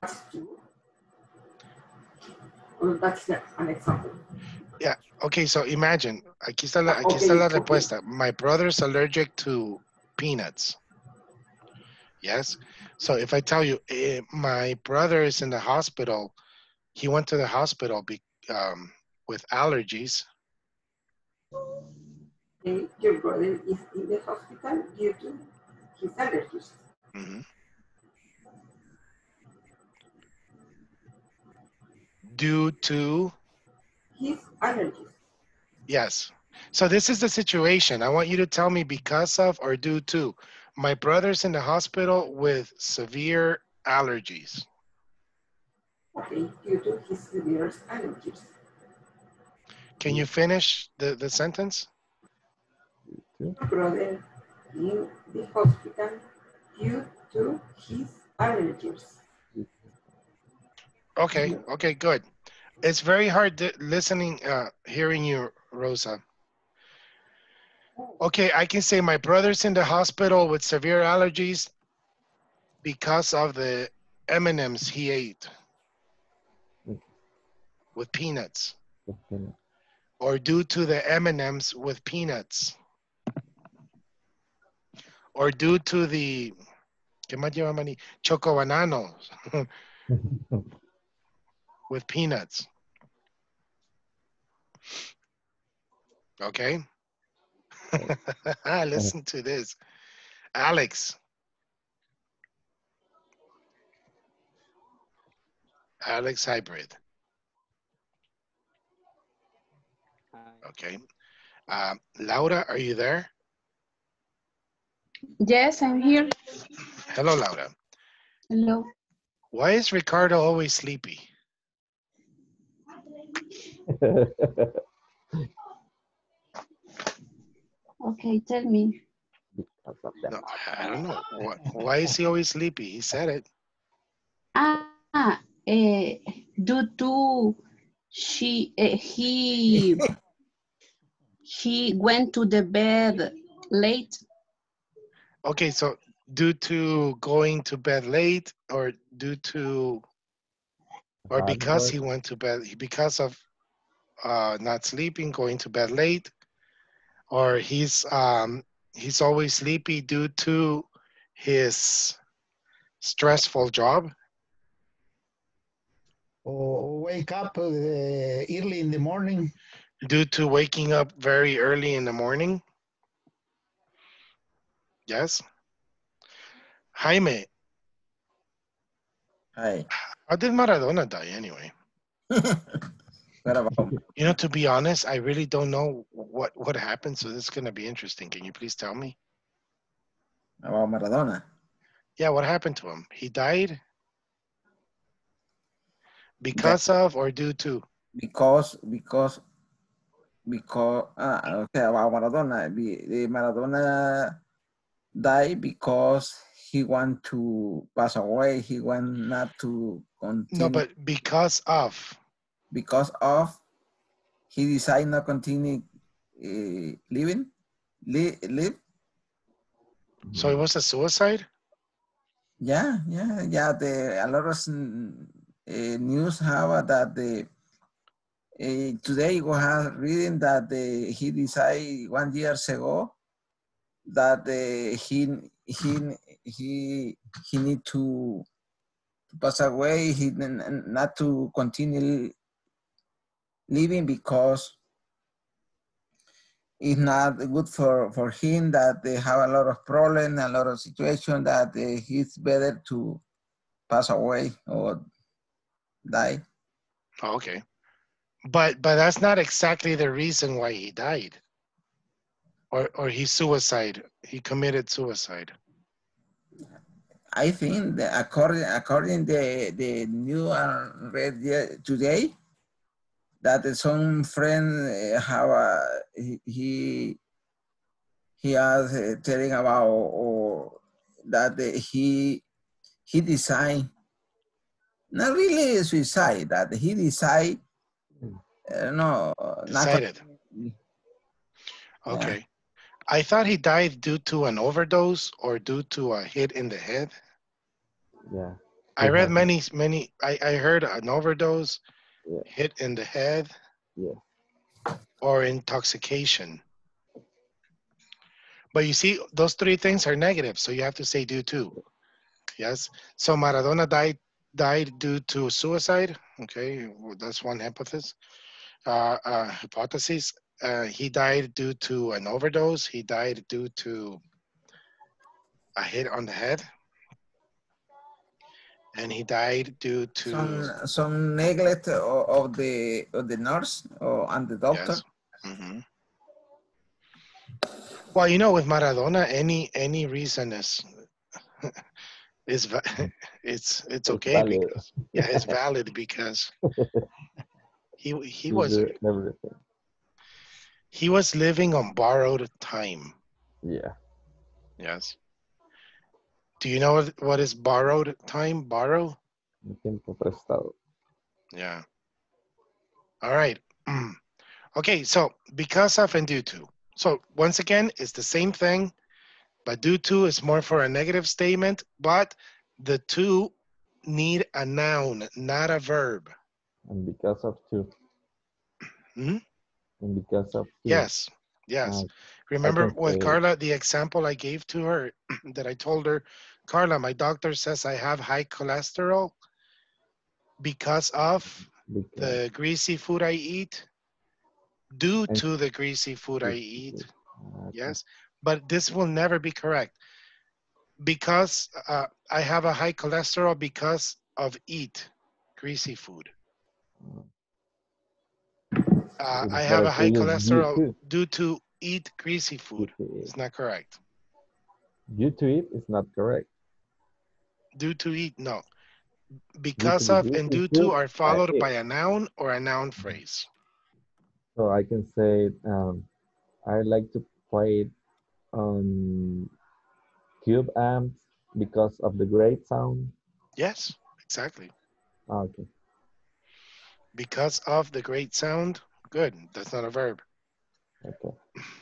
That's true. Well, that's an example. Yeah. Okay, so imagine. Aquí está la, aquí Okay, está la okay. respuesta. My brother's allergic to peanuts. Yes. So if I tell you, eh, my brother is in the hospital, he went to the hospital be, um, with allergies. Okay, your brother is in the hospital due to his allergies. Mhm. Due to His allergies. Yes. So this is the situation. I want you to tell me because of or due to. My brother's in the hospital with severe allergies. Okay, due to his severe allergies. Can you finish the, the sentence? Your brother in the hospital due to his allergies. Okay, okay, good. It's very hard to, listening, uh, hearing you, Rosa. Okay, I can say my brother's in the hospital with severe allergies because of the M&Ms he ate with peanuts. or due to the M&Ms with peanuts, or due to the ¿qué más lleva maní? Choco bananos [laughs] with peanuts. Okay. [laughs] Listen to this, Alex. Alex Hybrid. Okay. Um, Laura, are you there? Yes, I'm here. Hello, Laura. Hello. Why is Ricardo always sleepy? [laughs] Okay, tell me. No, I don't know. Why, why is he always sleepy? He said it. Ah, eh, due to she, eh, he, he went to the bed late. Okay, so due to going to bed late or due to, or because he went to bed, because of uh, not sleeping, going to bed late, or he's, um, he's always sleepy due to his stressful job. Or wake up uh, early in the morning. due to waking up very early in the morning? Yes. Jaime, Hi. how did Maradona die anyway? [laughs] What about You know, to be honest, I really don't know what what happened? So this is gonna be interesting. Can you please tell me? About Maradona. Yeah, what happened to him? He died because of or due to? Because, because, because, ah, okay, about Maradona. The, the Maradona died because he want to pass away. He want not to continue. No, but because of. because of he decided not continue uh, living, li- live. So it was a suicide? Yeah, yeah, yeah. The a lot of uh, news have that the uh, today we have reading that the, he decided one years ago that uh, he he he he need to pass away. He not to continue living because it's not good for, for him that they have a lot of problem, a lot of situation that uh, he's better to pass away or die. Oh, okay. But but that's not exactly the reason why he died. Or or he suicide. He committed suicide. I think that according according the the new uh, read today that some friend uh, have a, he he he has uh, telling about or that he he decide not really suicide that he decide uh, no not Decided. Okay. I thought he died due to an overdose or due to a hit in the head. Yeah. I read many, many, I, I heard an overdose, Yeah. hit in the head, Yeah. or intoxication. But you see, those three things are negative, so you have to say due to. Yes. So Maradona died died due to suicide. Okay, that's one hypothesis. Uh, uh, hypothesis. Uh, he died due to an overdose. He died due to a hit on the head, and he died due to some some neglect of, of the of the nurse or and the doctor. Yes. Mhm. Well, you know, with Maradona, any any reason is [laughs] is [laughs] it's it's okay valid. because yeah, it's [laughs] valid because he he was do everything. he was living on borrowed time. Yeah. Yes. Do you know what, what is borrowed time? Borrow? Tiempo prestado. Yeah. All right. [clears throat] okay, so because of and due to. So once again, it's the same thing, but due to is more for a negative statement, but the two need a noun, not a verb. And because of two. Hmm? And because of two. Yes, yes. Uh, Remember with Carla, the example I gave to her [clears throat] that I told her, Carla, my doctor says I have high cholesterol because of because the greasy food I eat, due to the greasy food I eat. uh, Yes, but this will never be correct because uh, I have a high cholesterol because of eat greasy food. Uh, I have a high cholesterol due to eat greasy food. due to it. It's not correct. Due to it is not correct. Due to eat, no. Because of and due to are followed by a noun or a noun phrase. So I can say um, I like to play on cube amps because of the great sound. Yes, exactly. Ah, okay. Because of the great sound. Good. That's not a verb. Okay.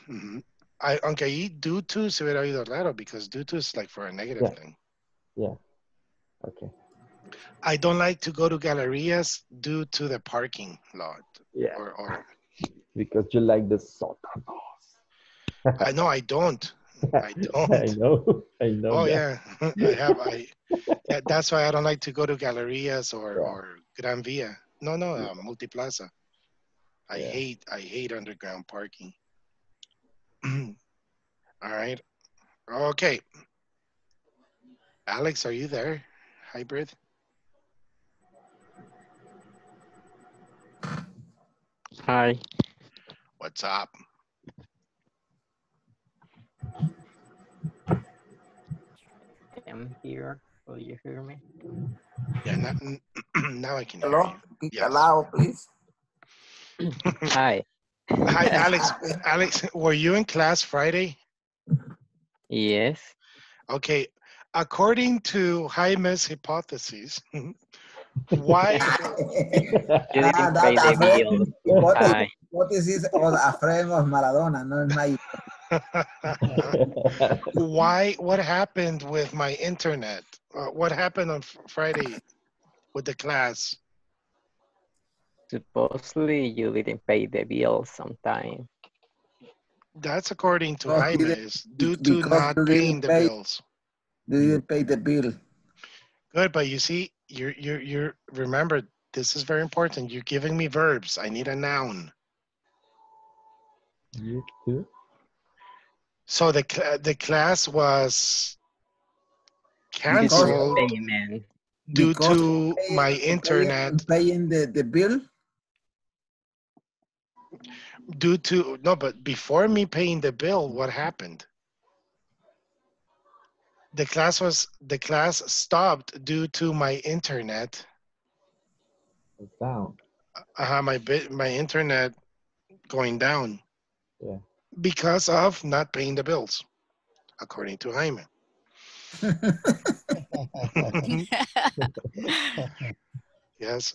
Mhm. I, aunque ahí due to se hubiera oído raro because due to is like for a negative Yeah. thing. Yeah. Okay. I don't like to go to gallerias due to the parking lot. Yeah. Or, or [laughs] Because you like the salt. I know I don't. I [laughs] don't. I know. I know. Oh that. yeah, [laughs] I have. I yeah, that's why I don't like to go to gallerias or or Gran Via. No, no, uh, Multiplaza. I Yeah. hate I hate underground parking. [clears throat] All right. Okay. Alex, are you there? hybrid. Hi. What's up? I'm here. Will you hear me? Yeah, now, [clears throat] now I can Hello? Yes. Hello, please. [laughs] [laughs] Hi. Hi, [laughs] Alex. Alex, were you in class Friday? Yes. Okay, According to Jaime's hypothesis, why You [laughs] Ah, didn't [laughs] that pay the Alfredo, bill. what is, Hi. what is this? Oh, Alfredo of Maradona, no es [laughs] my. why what happened with my internet? Uh, what happened on Friday with the class? Supposedly you didn't pay the bill sometime. That's according to No, he Jaime. didn't- Is due to not paying didn't the pay- bills. You didn't pay the bill. Good, but you see, you're you're you're remember this is very important. You're giving me verbs. I need a noun. You too? So the cl- uh, the class was canceled payment. due to paying- my paying- internet. Paying the, the bill? Due to no, but before me paying the bill, what happened? The class was the class stopped due to my internet. It's down. Uh, my bit my internet going down Yeah. because of not paying the bills, according to Jaime. [laughs] yes.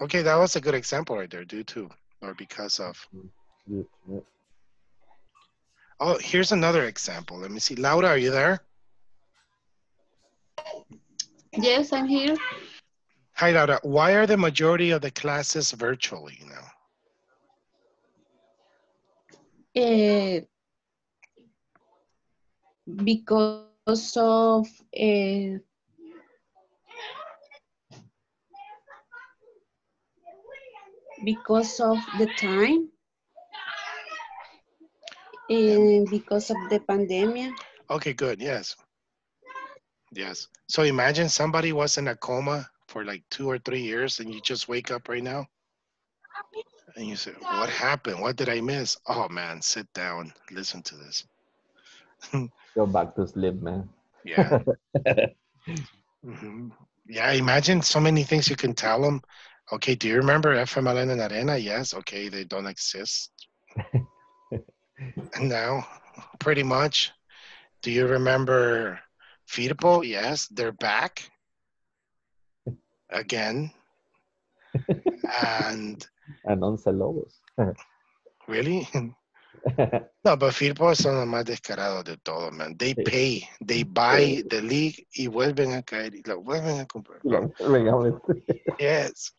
Okay, that was a good example right there. Due to or because of. Oh, here's another example. Let me see. Laura, are you there? Yes, I'm here. Hi, Laura. Why are the majority of the classes virtually now? Uh, because of uh, because of the time and because of the pandemic. Okay, good. Yes. Yes. So imagine somebody was in a coma for like two or three years and you just wake up right now and you say, What happened? What did I miss? Oh man, sit down. Listen to this. [laughs] Go back to sleep, man. Yeah. [laughs] Mhm. Yeah, imagine so many things you can tell them. Okay, do you remember FMLN and Arena? Yes. Okay, they don't exist. [laughs] and now, pretty much. Do you remember Firpo? Yes, they're back again. [laughs] and and Once Lobos. [laughs] really? [laughs] No, but Firpo son los más descarados de todo, man. They pay, they buy the league y vuelven a caer y lo vuelven a comprar. Yes.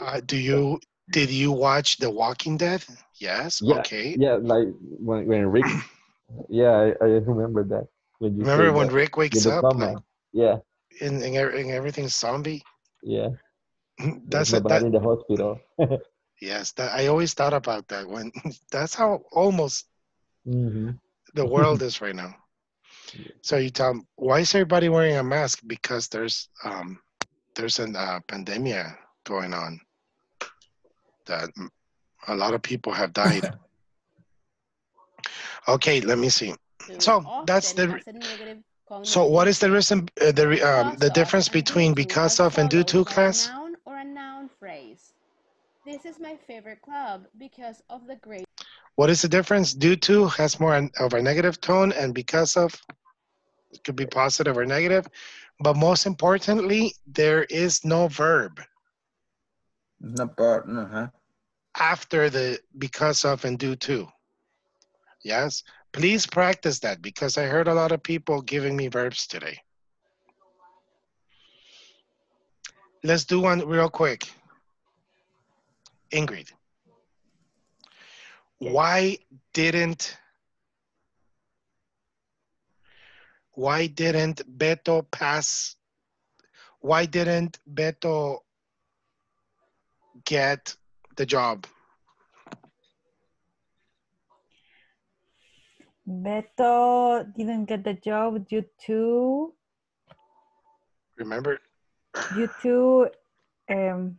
Uh, do you did you watch The Walking Dead? Yes. Yeah, Okay. yeah, like when, when Rick, [clears throat] yeah, I, I remember that. When Remember when that Rick wakes up, like- yeah, And and, every- and everything's zombie. yeah. [laughs] That's a, nobody that. in the hospital. [laughs] Yes, that I always thought about that when [laughs] that's how almost hmm the world is right now. So you tell 'em, why is everybody wearing a mask? Because there's um there's an uh, pandemic going on that a lot of people have died. okay, let me see. So that's the. So what is the reason? Uh, the re- um, the difference between because of and due to class? noun or a noun phrase. This is my favorite club because of the great What is the difference? Due to has more of a negative tone, and because of it could be positive or negative. But most importantly, there is no verb No part, no, huh? after the because of and due to. Yes, please practice that because I heard a lot of people giving me verbs today. Let's do one real quick. Ingrid, why didn't why didn't Beto pass? Why didn't Beto get the job? Beto didn't get the job due to Remember? due to um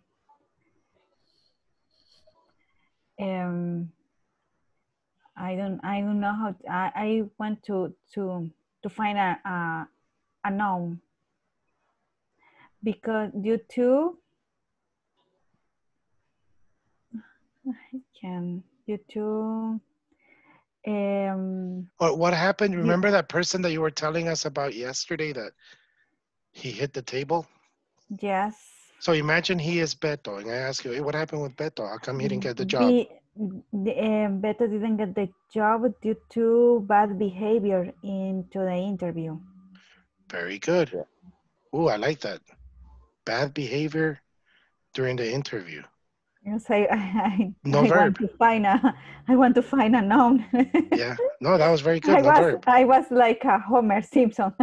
um I don't I don't know how to, I, I want to to to find a, a a noun because due to I can due to um What what happened? Ye- Remember that person that you were telling us about yesterday that he hit the table? yes So imagine he is Beto, and I ask you, hey, what happened with Beto? How come he didn't get the job? the, the um, Beto didn't get the job due to bad behavior into the interview. Very good. Ooh, I like that. Bad behavior during the interview. Yes, [laughs] I, I, No I want to find a I want to find a noun. Yeah. No, that was very [laughs] good. I No was verb. I was like a Homer Simpson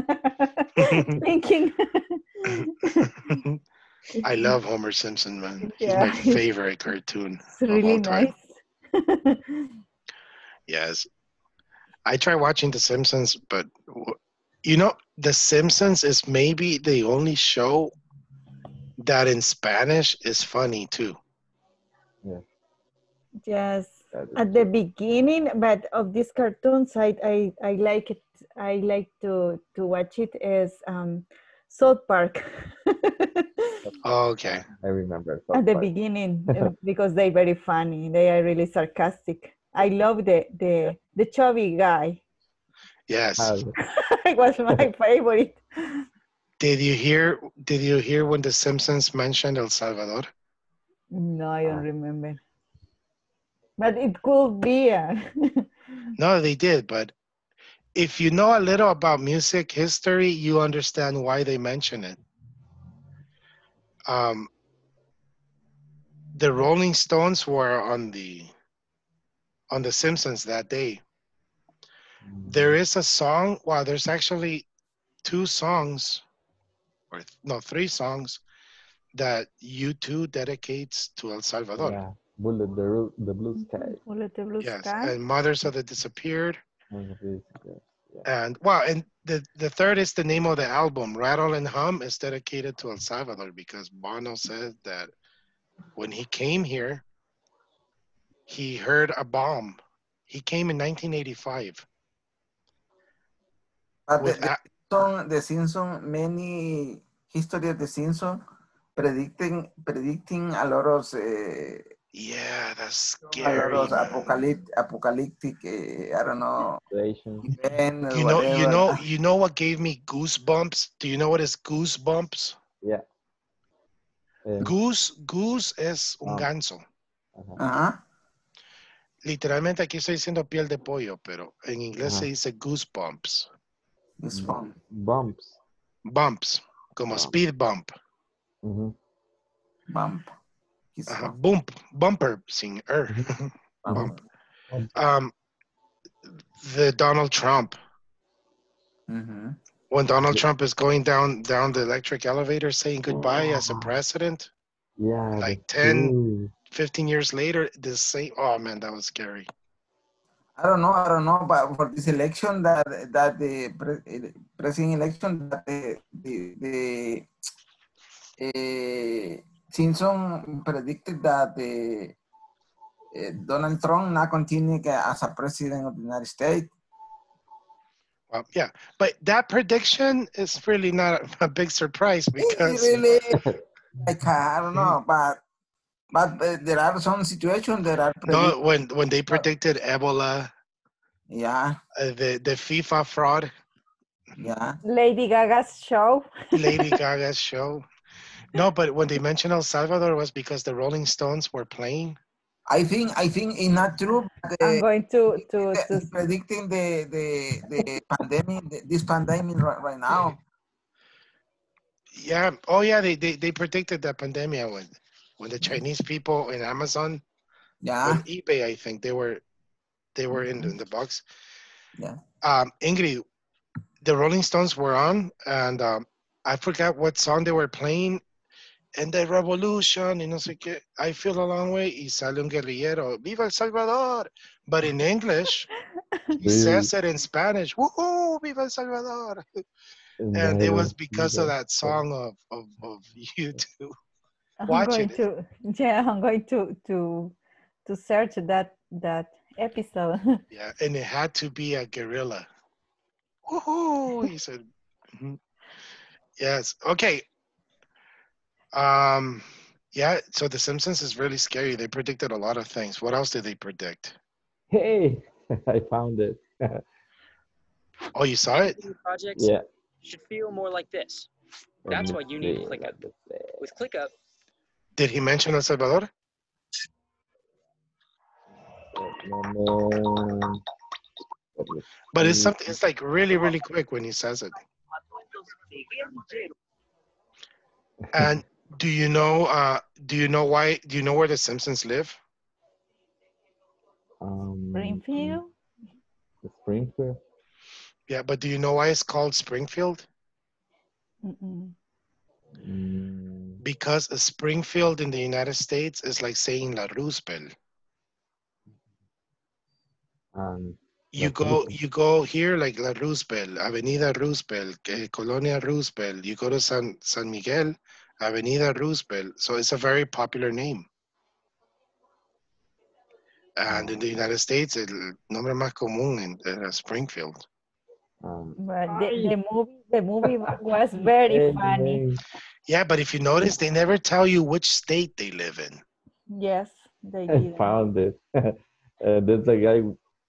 [laughs] thinking. I love Homer Simpson, man. He's Yeah, my favorite cartoon It's of really all time. nice. Yes. I try watching The Simpsons, but w- you know, The Simpsons is maybe the only show that in Spanish is funny too. Yes, at the beginning, but of these cartoons, I I, I like it. I like to to watch it as um, South Park [laughs] Oh, okay. I remember. at the beginning [laughs] uh, because they're very funny. They are really sarcastic. I love the the the chubby guy. Yes. [laughs] it was my favorite. Did you hear did you hear when The Simpsons mentioned El Salvador? No, I don't remember. But it could be. [laughs] No, they did, but if you know a little about music history, you understand why they mention it. Um, the Rolling Stones were on the on the Simpsons that day. There is a song. Well, there's actually two songs, or no, three songs that U2 dedicates to El Salvador. Yeah. Bullet the the blue mm-hmm. sky. Bullet the Blue Yes, Sky. and Mothers of the Disappeared. One of these, yes, yeah. And well, and the the third is the name of the album. Rattle and Hum is dedicated to El Salvador because Bono said that when he came here, he heard a bomb. He came in 1985. But ah, the, With the, a- Simpson, the Simpson, many history of the Simpson predicting predicting a lot of uh, yeah, that's a lot of apocalyptic apocalyptic uh, I don't know event You know, you know, you know what gave me goosebumps? Do you know what is goosebumps? Yeah. Eh, Goose, goose es un Ah. ganso. ajá. Ajá. Literalmente aquí estoy diciendo piel de pollo, pero en inglés Ajá. se dice goosebumps. It's fun. Bumps. Bumps, como speed bump. Ujú. Bump. It's Ajá, bump, bumper, sin er. [laughs] Bump. um, the Donald Trump. Mhm. When Donald Trump is going down down the electric elevator saying goodbye as a president, Yeah. like that's 10, true. 15 years later, the same. Oh man, that was scary. I don't know. I don't know, but for this election, that that the pre, eh, president election, that the the, the uh, Simpson predicted that the uh, Donald Trump not continue as a president of the United States. Well, yeah, but that prediction is really not a [laughs] big surprise because really [laughs] like I don't know, but but uh, there are some situations that are no, when when they predicted Ebola, yeah, uh, the the FIFA fraud, yeah. Lady Gaga's show. Lady [laughs] Gaga's show. No, but when they mentioned El Salvador was because the Rolling Stones were playing. I think I think it's not true. But, I'm uh, going to to, the- to predicting the the the pandemic, the- this pandemic right, right now. Yeah. Oh, yeah. They they, they predicted that pandemic when when the Chinese people in Amazon, Yeah, with eBay, I think they were they were in, in the box. yeah. Um, Ingrid, the Rolling Stones were on, and um, I forgot what song they were playing. And the revolution, y no sé qué. I feel a long way. Y sale un guerrillero. Viva El Salvador. But in English, [laughs] he says it in Spanish. Woohoo! Viva El Salvador. And it was because of that song of, of, of [laughs] U2. I'm Watch going it. to [laughs] yeah, I'm going to to to search that that episode. Yeah, and it had to be a guerrilla. Woohoo! He said. mhm. Yes. Okay. Um. Yeah. So The Simpsons is really scary. They predicted a lot of things. What else did they predict? Hey, [laughs] I found it. [laughs] Oh, you saw it? projects yeah. should feel more like this. That's why you need see, ClickUp. let me see. With ClickUp, Did he mention El Salvador? But it's something. It's like really, really quick when he says it. [laughs] And do you know? Uh, do you know why? Do you know where the Simpsons live? Um, Springfield? the Springfield. Yeah, but do you know why it's called Springfield? Mm-mm. Mm, Because a Springfield in the United States is like saying La Roosevelt. and You go, Roosevelt. you go here like La Roosevelt, Avenida Roosevelt, eh, Colonia Roosevelt. You go to San San Miguel, Avenida Roosevelt. So it's a very popular name. And in the United States, el nombre más común en- era Springfield. um, But the, the movie, the movie was very funny. Yeah, but if you notice, they never tell you which state they live in. Yes, they I did. found it. [laughs] uh, there's a guy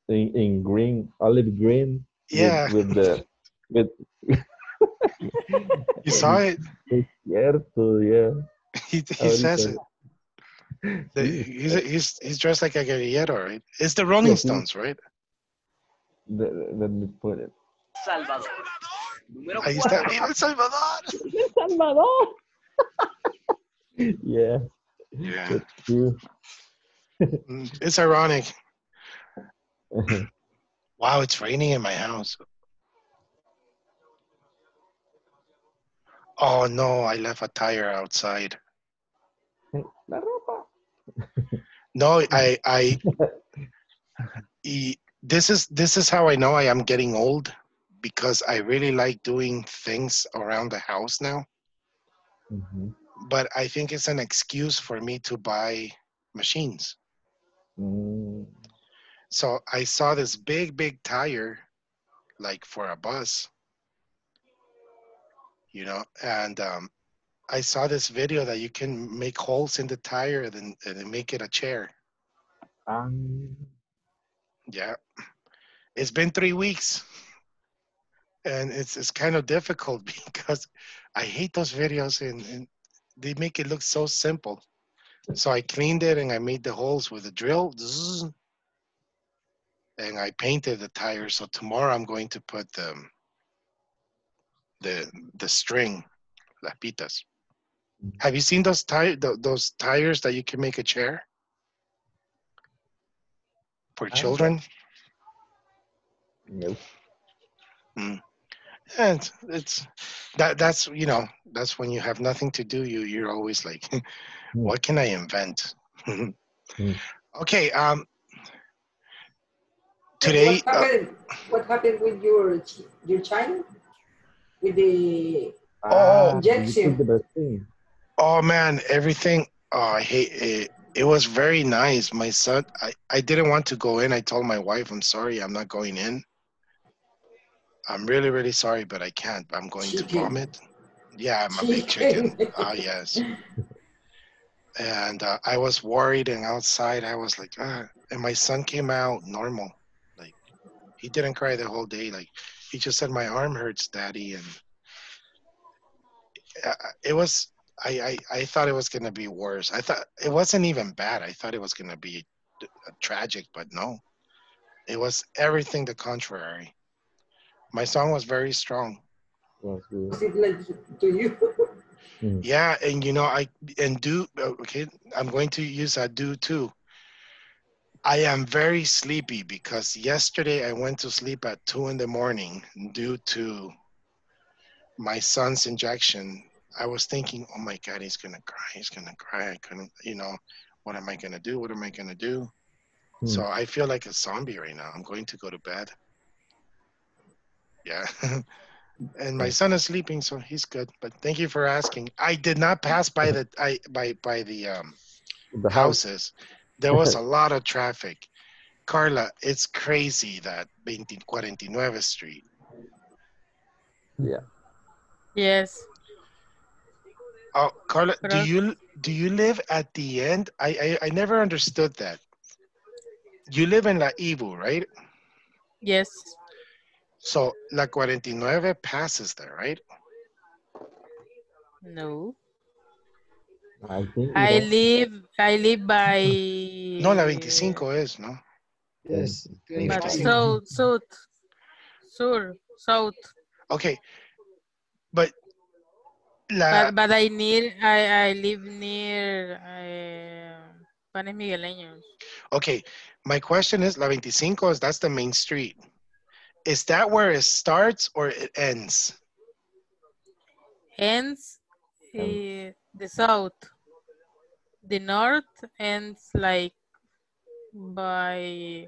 in, in green, olive green. with- Yeah. With, the with. [laughs] You saw it? Es cierto, yeah. [laughs] He, he says it. The- he's, he's, he's dressed like a guerrillero, right? It's the Rolling Yes, Stones, right? Let, let me put it. Salvador. Número Ahí está. cuatro. El Salvador! [laughs] El Salvador. Yeah, Yeah. that's true. Mm, It's ironic. [laughs] Wow, it's raining in my house. Oh no, I left a tire outside. La ropa. No, I [laughs] I this is this is how I know I am getting old because I really like doing things around the house now. Mhm. But I think it's an excuse for me to buy machines. Mm, So I saw this big, big tire, like for a bus, you know, and um, I saw this video that you can make holes in the tire and then, and make it a chair. um, Yeah. It's been three weeks. And it's it's kind of difficult [laughs] because I hate those videos and, and they make it look so simple. So I cleaned it and I made the holes with a drill. zzz, and I painted the tire. So tomorrow I'm going to put the the the string, las pitas. Have you seen those tire th- those tires that you can make a chair for children? No. Mm. And it's that that's you know that's when you have nothing to do you you're always like [laughs] what can I invent? [laughs] Mm. okay, um today What uh, happened, what happened with your your child? With the Oh. Ah, injection? took the vaccine. oh man everything oh I hate it. It was very nice. My son I, I didn't want to go in. I told my wife I'm sorry I'm not going in. I'm really really sorry but I can't. I'm going to vomit. Yeah I'm a big chicken. oh [laughs] yes. And uh, I was worried and outside. I was like ah. and my son came out normal. Like he didn't cry the whole day. Like he just said my arm hurts daddy and uh, it was I, I I thought it was gonna be worse I thought it wasn't even bad I thought it was gonna be uh, tragic but no it was everything the contrary my song was very strong Was good. It like to you? Mm. Yeah, and you know, I and do okay. I'm going to use I do too. I am very sleepy because yesterday I went to sleep at two in the morning due to my son's injection. I was thinking, oh my God, he's gonna cry. He's gonna cry. I couldn't, you know, what am I gonna do? What am I gonna do? So Hmm. I feel like a zombie right now. I'm going to go to bed. Yeah. [laughs] and my son is sleeping, so he's good. But thank you for asking. I did not pass by the I by by the um The house. houses. There was [laughs] a lot of traffic. Carla, it's crazy that 20 49 Street. Yeah. Yes. Oh, Carla, do you do you live at the end? I I, I never understood that. You live in La Ibu, right? Yes. So La 49 passes there, right? No. I think I live I live by No, la 25 es, ¿no? Yes. but 25. south south sur south. Okay, but la But, but I near I, I live near uh, Panes Migueleños. okay. My question is La 25 is that's the main street. Is that where it starts or it ends? Ends uh, the south. The north ends like by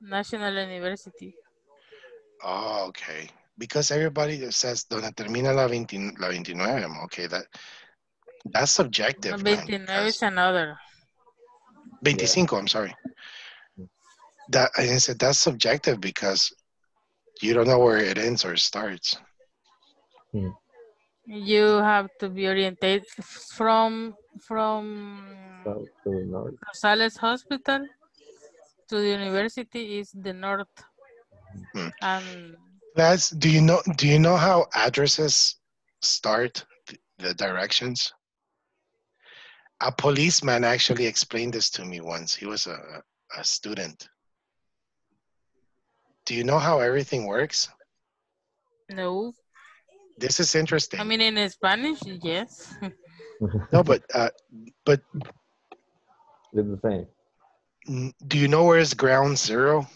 National University. Oh, okay. Because everybody says donde termina la, 20, la 29, okay, that that's subjective. man. 29 is another. 25, I'm sorry. That I said that's subjective because you don't know where it ends or starts. You have to be oriented from from south to the north. Rosales Hospital to the university is the north. Hmm. And That's do you know do you know how addresses start th- the directions? A policeman actually explained this to me once. He was a, a student. Do you know how everything works? no, This is interesting. I mean in Spanish, yes. [laughs] no, but uh, but It's the same. mm, do you know where is ground zero?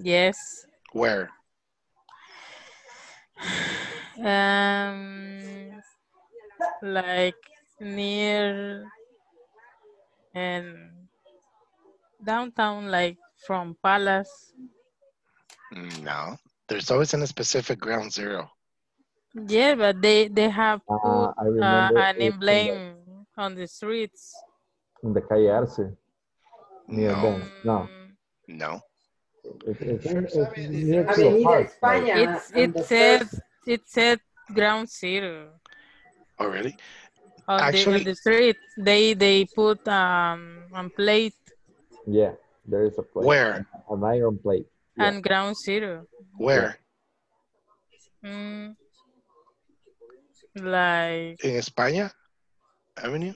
yes. Where? [sighs] Um, like near and downtown, like from Palace. No, there's always in a specific ground zero. Yeah, but they they have put Uh, I uh, an it in the- emblem on the streets. In the calle Arce. Near No. them. No. No. It, it, it's near to park. like- España. It's and it the said first- it said ground zero Oh, really? on the Actually- on the street. They they put um on plate Yeah, there is a plate. Where? An iron plate. Yeah. and ground zero. Where? Mm, like In España Avenue?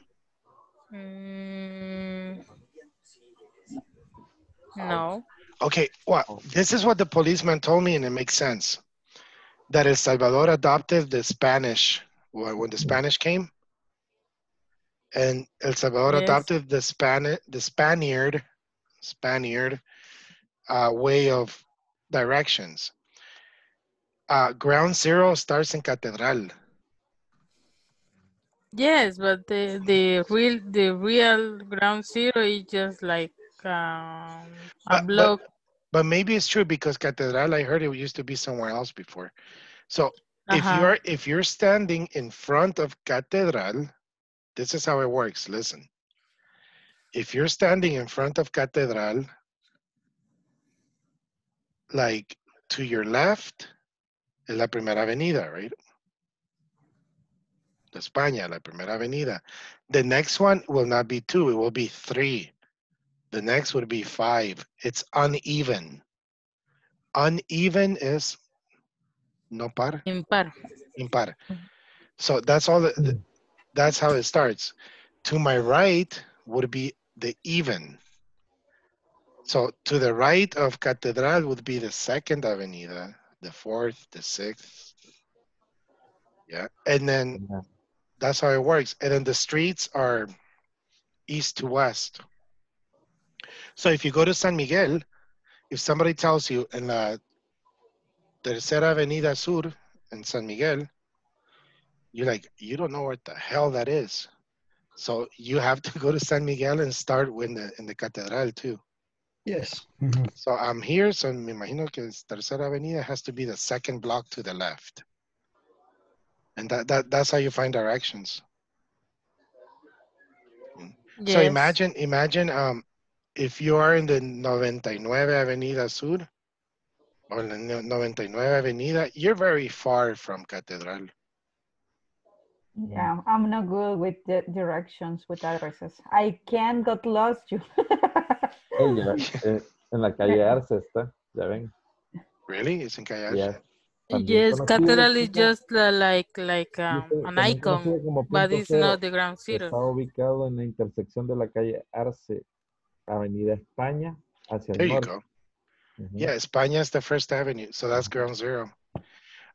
mm, no. Okay, well, this is what the policeman told me, and it makes sense. That El Salvador adopted the Spanish when when the Spanish came, and El Salvador Yes. adopted the Spanish, the Spaniard, Spaniard uh, way of directions. Uh, ground zero starts in Catedral. Yes, but the the real the real ground zero is just like um, a But- block. But maybe it's true because Catedral, I heard it used to be somewhere else before. So if Uh-huh. you're if you're standing in front of Catedral, this is how it works. Listen. If you're standing in front of Catedral, like to your left, es la primera avenida, right? De España, la primera avenida. The next one will not be two, it will be three. The next would be five. It's uneven. Uneven is no par, impar. impar. So that's all. The, the- mm. that's how it starts. To my right would be the even. So to the right of Catedral would be the second avenida, the fourth, the sixth. Yeah, and then Yeah. that's how it works. And then the streets are east to west. So if you go to San Miguel, if somebody tells you in la Tercera Avenida Sur in San Miguel, you're like, you don't know what the hell that is. So you have to go to San Miguel and start in the in the Catedral too. Yes. So I'm here, so me imagino que es Tercera Avenida has to be the second block to the left. And that, that that's how you find directions. So imagine, imagine um, if you are in the 99 Avenida Sur or the no- 99 Avenida, you're very far from Catedral. Yeah, I'm not good with the directions, with addresses. I can get lost you. [laughs] Hey, ya, eh, en la calle [laughs] Arce está, ya ven. Really? It's in Callarse? Yes. También Yes, Cathedral is just uh, like like um, dice, an icon, but it's Cero, not the ground zero. Está ubicado en la intersección de la calle Arce, Avenida España, hacia There el you norte. go. Ujú. Yeah, España is the first avenue, so that's ground zero. Um,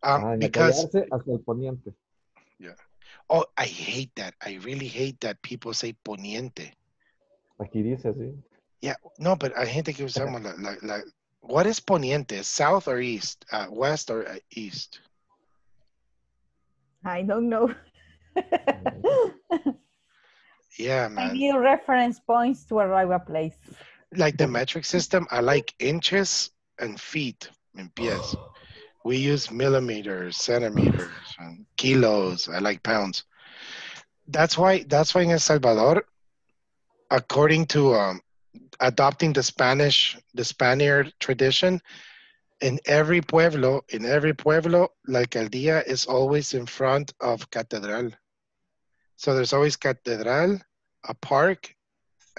Ah, en la calle because Arce hacia el poniente. oh, I hate that. I really hate that people say poniente. Aquí dice así. Yeah, no, but hay gente que usamos la, la, la- what is poniente? South or east? Uh, west or uh, east? I don't know. [laughs] Yeah, I man. need reference points to arrive a place. Like the metric system, I like inches and feet in pies. We use millimeters, centimeters, and kilos. I like pounds. That's why. That's why in El Salvador, according to um, adopting the Spanish, the Spaniard tradition, in every pueblo, in every pueblo, la alcaldía is always in front of catedral. So there's always catedral, a park,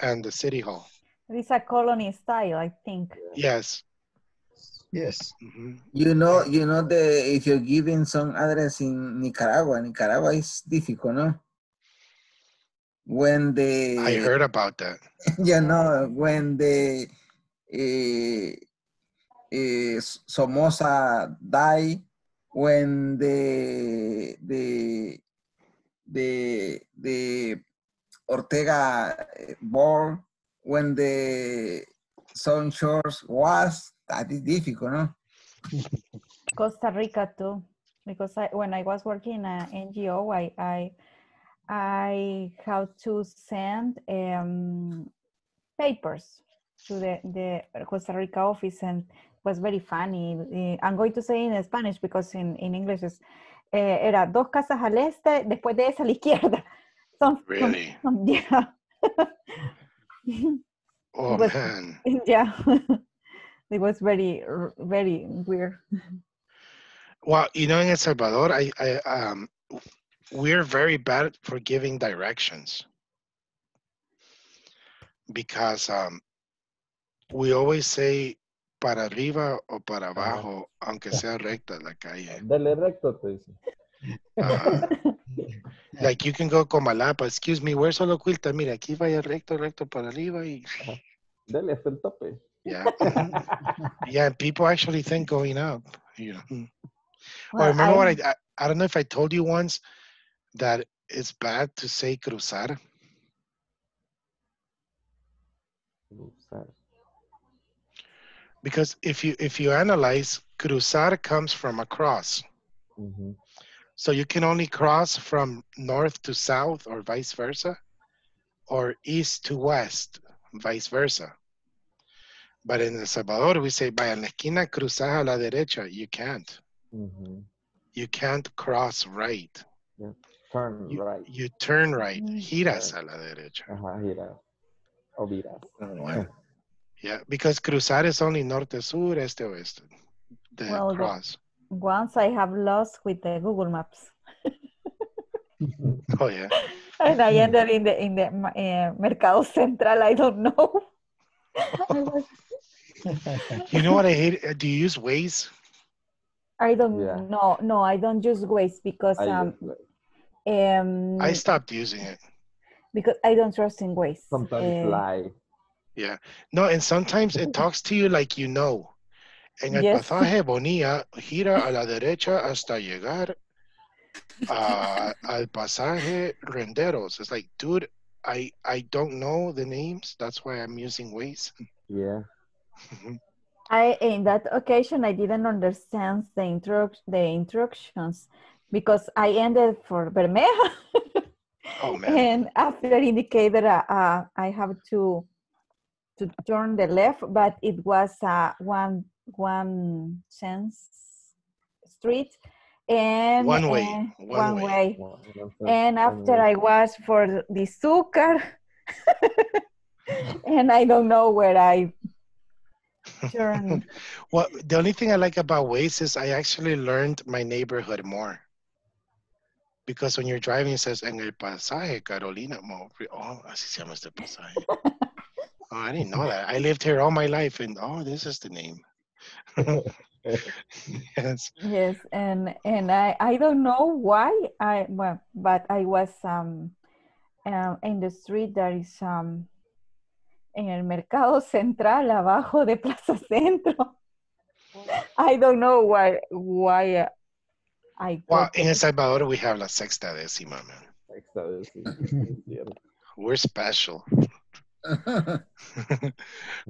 and the city hall. It is a colony style, I think. Yes. Yes. Mm-hmm. You know, you know the if you're giving some address in Nicaragua, Nicaragua is difficult, no? When the I heard about that. [laughs] you know when the eh, eh, Somoza die, when the the the the Ortega eh, born, when the Sun Shores was, that is difficult, no? Costa Rica too, because I, when I was working at NGO, I I I had to send um, papers to the the Costa Rica office, and it was very funny. Eh, I'm going to say in Spanish because in in English is eh, era dos casas al este, después de esa a la izquierda. [laughs] Son- Really? son- yeah. [laughs] Oh was- man. [laughs] yeah. it was very very weird. Well, you know, in El Salvador, I, I um, we're very bad for giving directions because um, we always say para arriba o para abajo, aunque sea recta la calle. Dele recto, te dice. Ajá. Like you can go Comalapa, excuse me, where's Olocuilta? Mira, aquí vaya recto, recto para arriba y Dele hasta el tope. yeah. [laughs] yeah, and people actually think going up, you know. Or Well, remember what I- I, I I don't know if I told you once that it's bad to say cruzar. Because if you if you analyze, cruzar comes from across. Ujú. So you can only cross from north to south or vice versa, or east to west, vice versa. But in El Salvador, we say, vaya en la esquina, cruzar a la derecha. You can't. Ujú. You can't cross right. Turn You, right. you turn right. Mm. Giras a la derecha. Ajá, gira. O viras. Yeah, [laughs] because cruzar is only norte, sur, este, oeste. The Well, the- cross. Once I have lost with the Google Maps. Oh, yeah. [laughs] and I ended in the in the uh, Mercado Central. I don't know. [laughs] You know what I hate? Uh, Do you use Waze? I don't Yeah. know. No, I don't use Waze because I um use um I stopped using it. because I don't trust in Waze. Sometimes Uh, lie. Yeah. No, and sometimes it talks to you like you know. En el Yes. pasaje Bonilla, gira a la derecha hasta llegar a, [laughs] al pasaje Renderos. It's like, dude, I I don't know the names. That's why I'm using Waze. Yeah. I in that occasion I didn't understand the intro the instructions because I ended for Bermeja. [laughs] Oh man. and after indicated uh, uh, I have to to turn the left, but it was uh, one one sense street and One way, uh, one one way. way. One- one- And after way. I was for the Zúcar, [laughs] and I don't know where I turned. [laughs] Well, the only thing I like about Waze is I actually learned my neighborhood more. Because when you're driving, it says en el pasaje Carolina. Oh, así se llama este pasaje. [laughs] Oh, I didn't know that. I lived here all my life, and oh, this is the name. [laughs] yes. Yes, and and I I don't know why I well, but I was um, um in the street that is um en el Mercado Central abajo de Plaza Centro. [laughs] I don't know why why uh, I Well, got in El Salvador, we have la sexta décima, man. Sexta décima, [laughs] es cierto. We're special. [laughs] [laughs]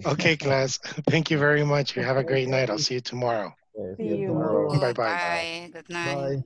okay, class. Thank you very much. You have a great night. I'll see you tomorrow. See you. Bye bye. Bye. Good night. Bye.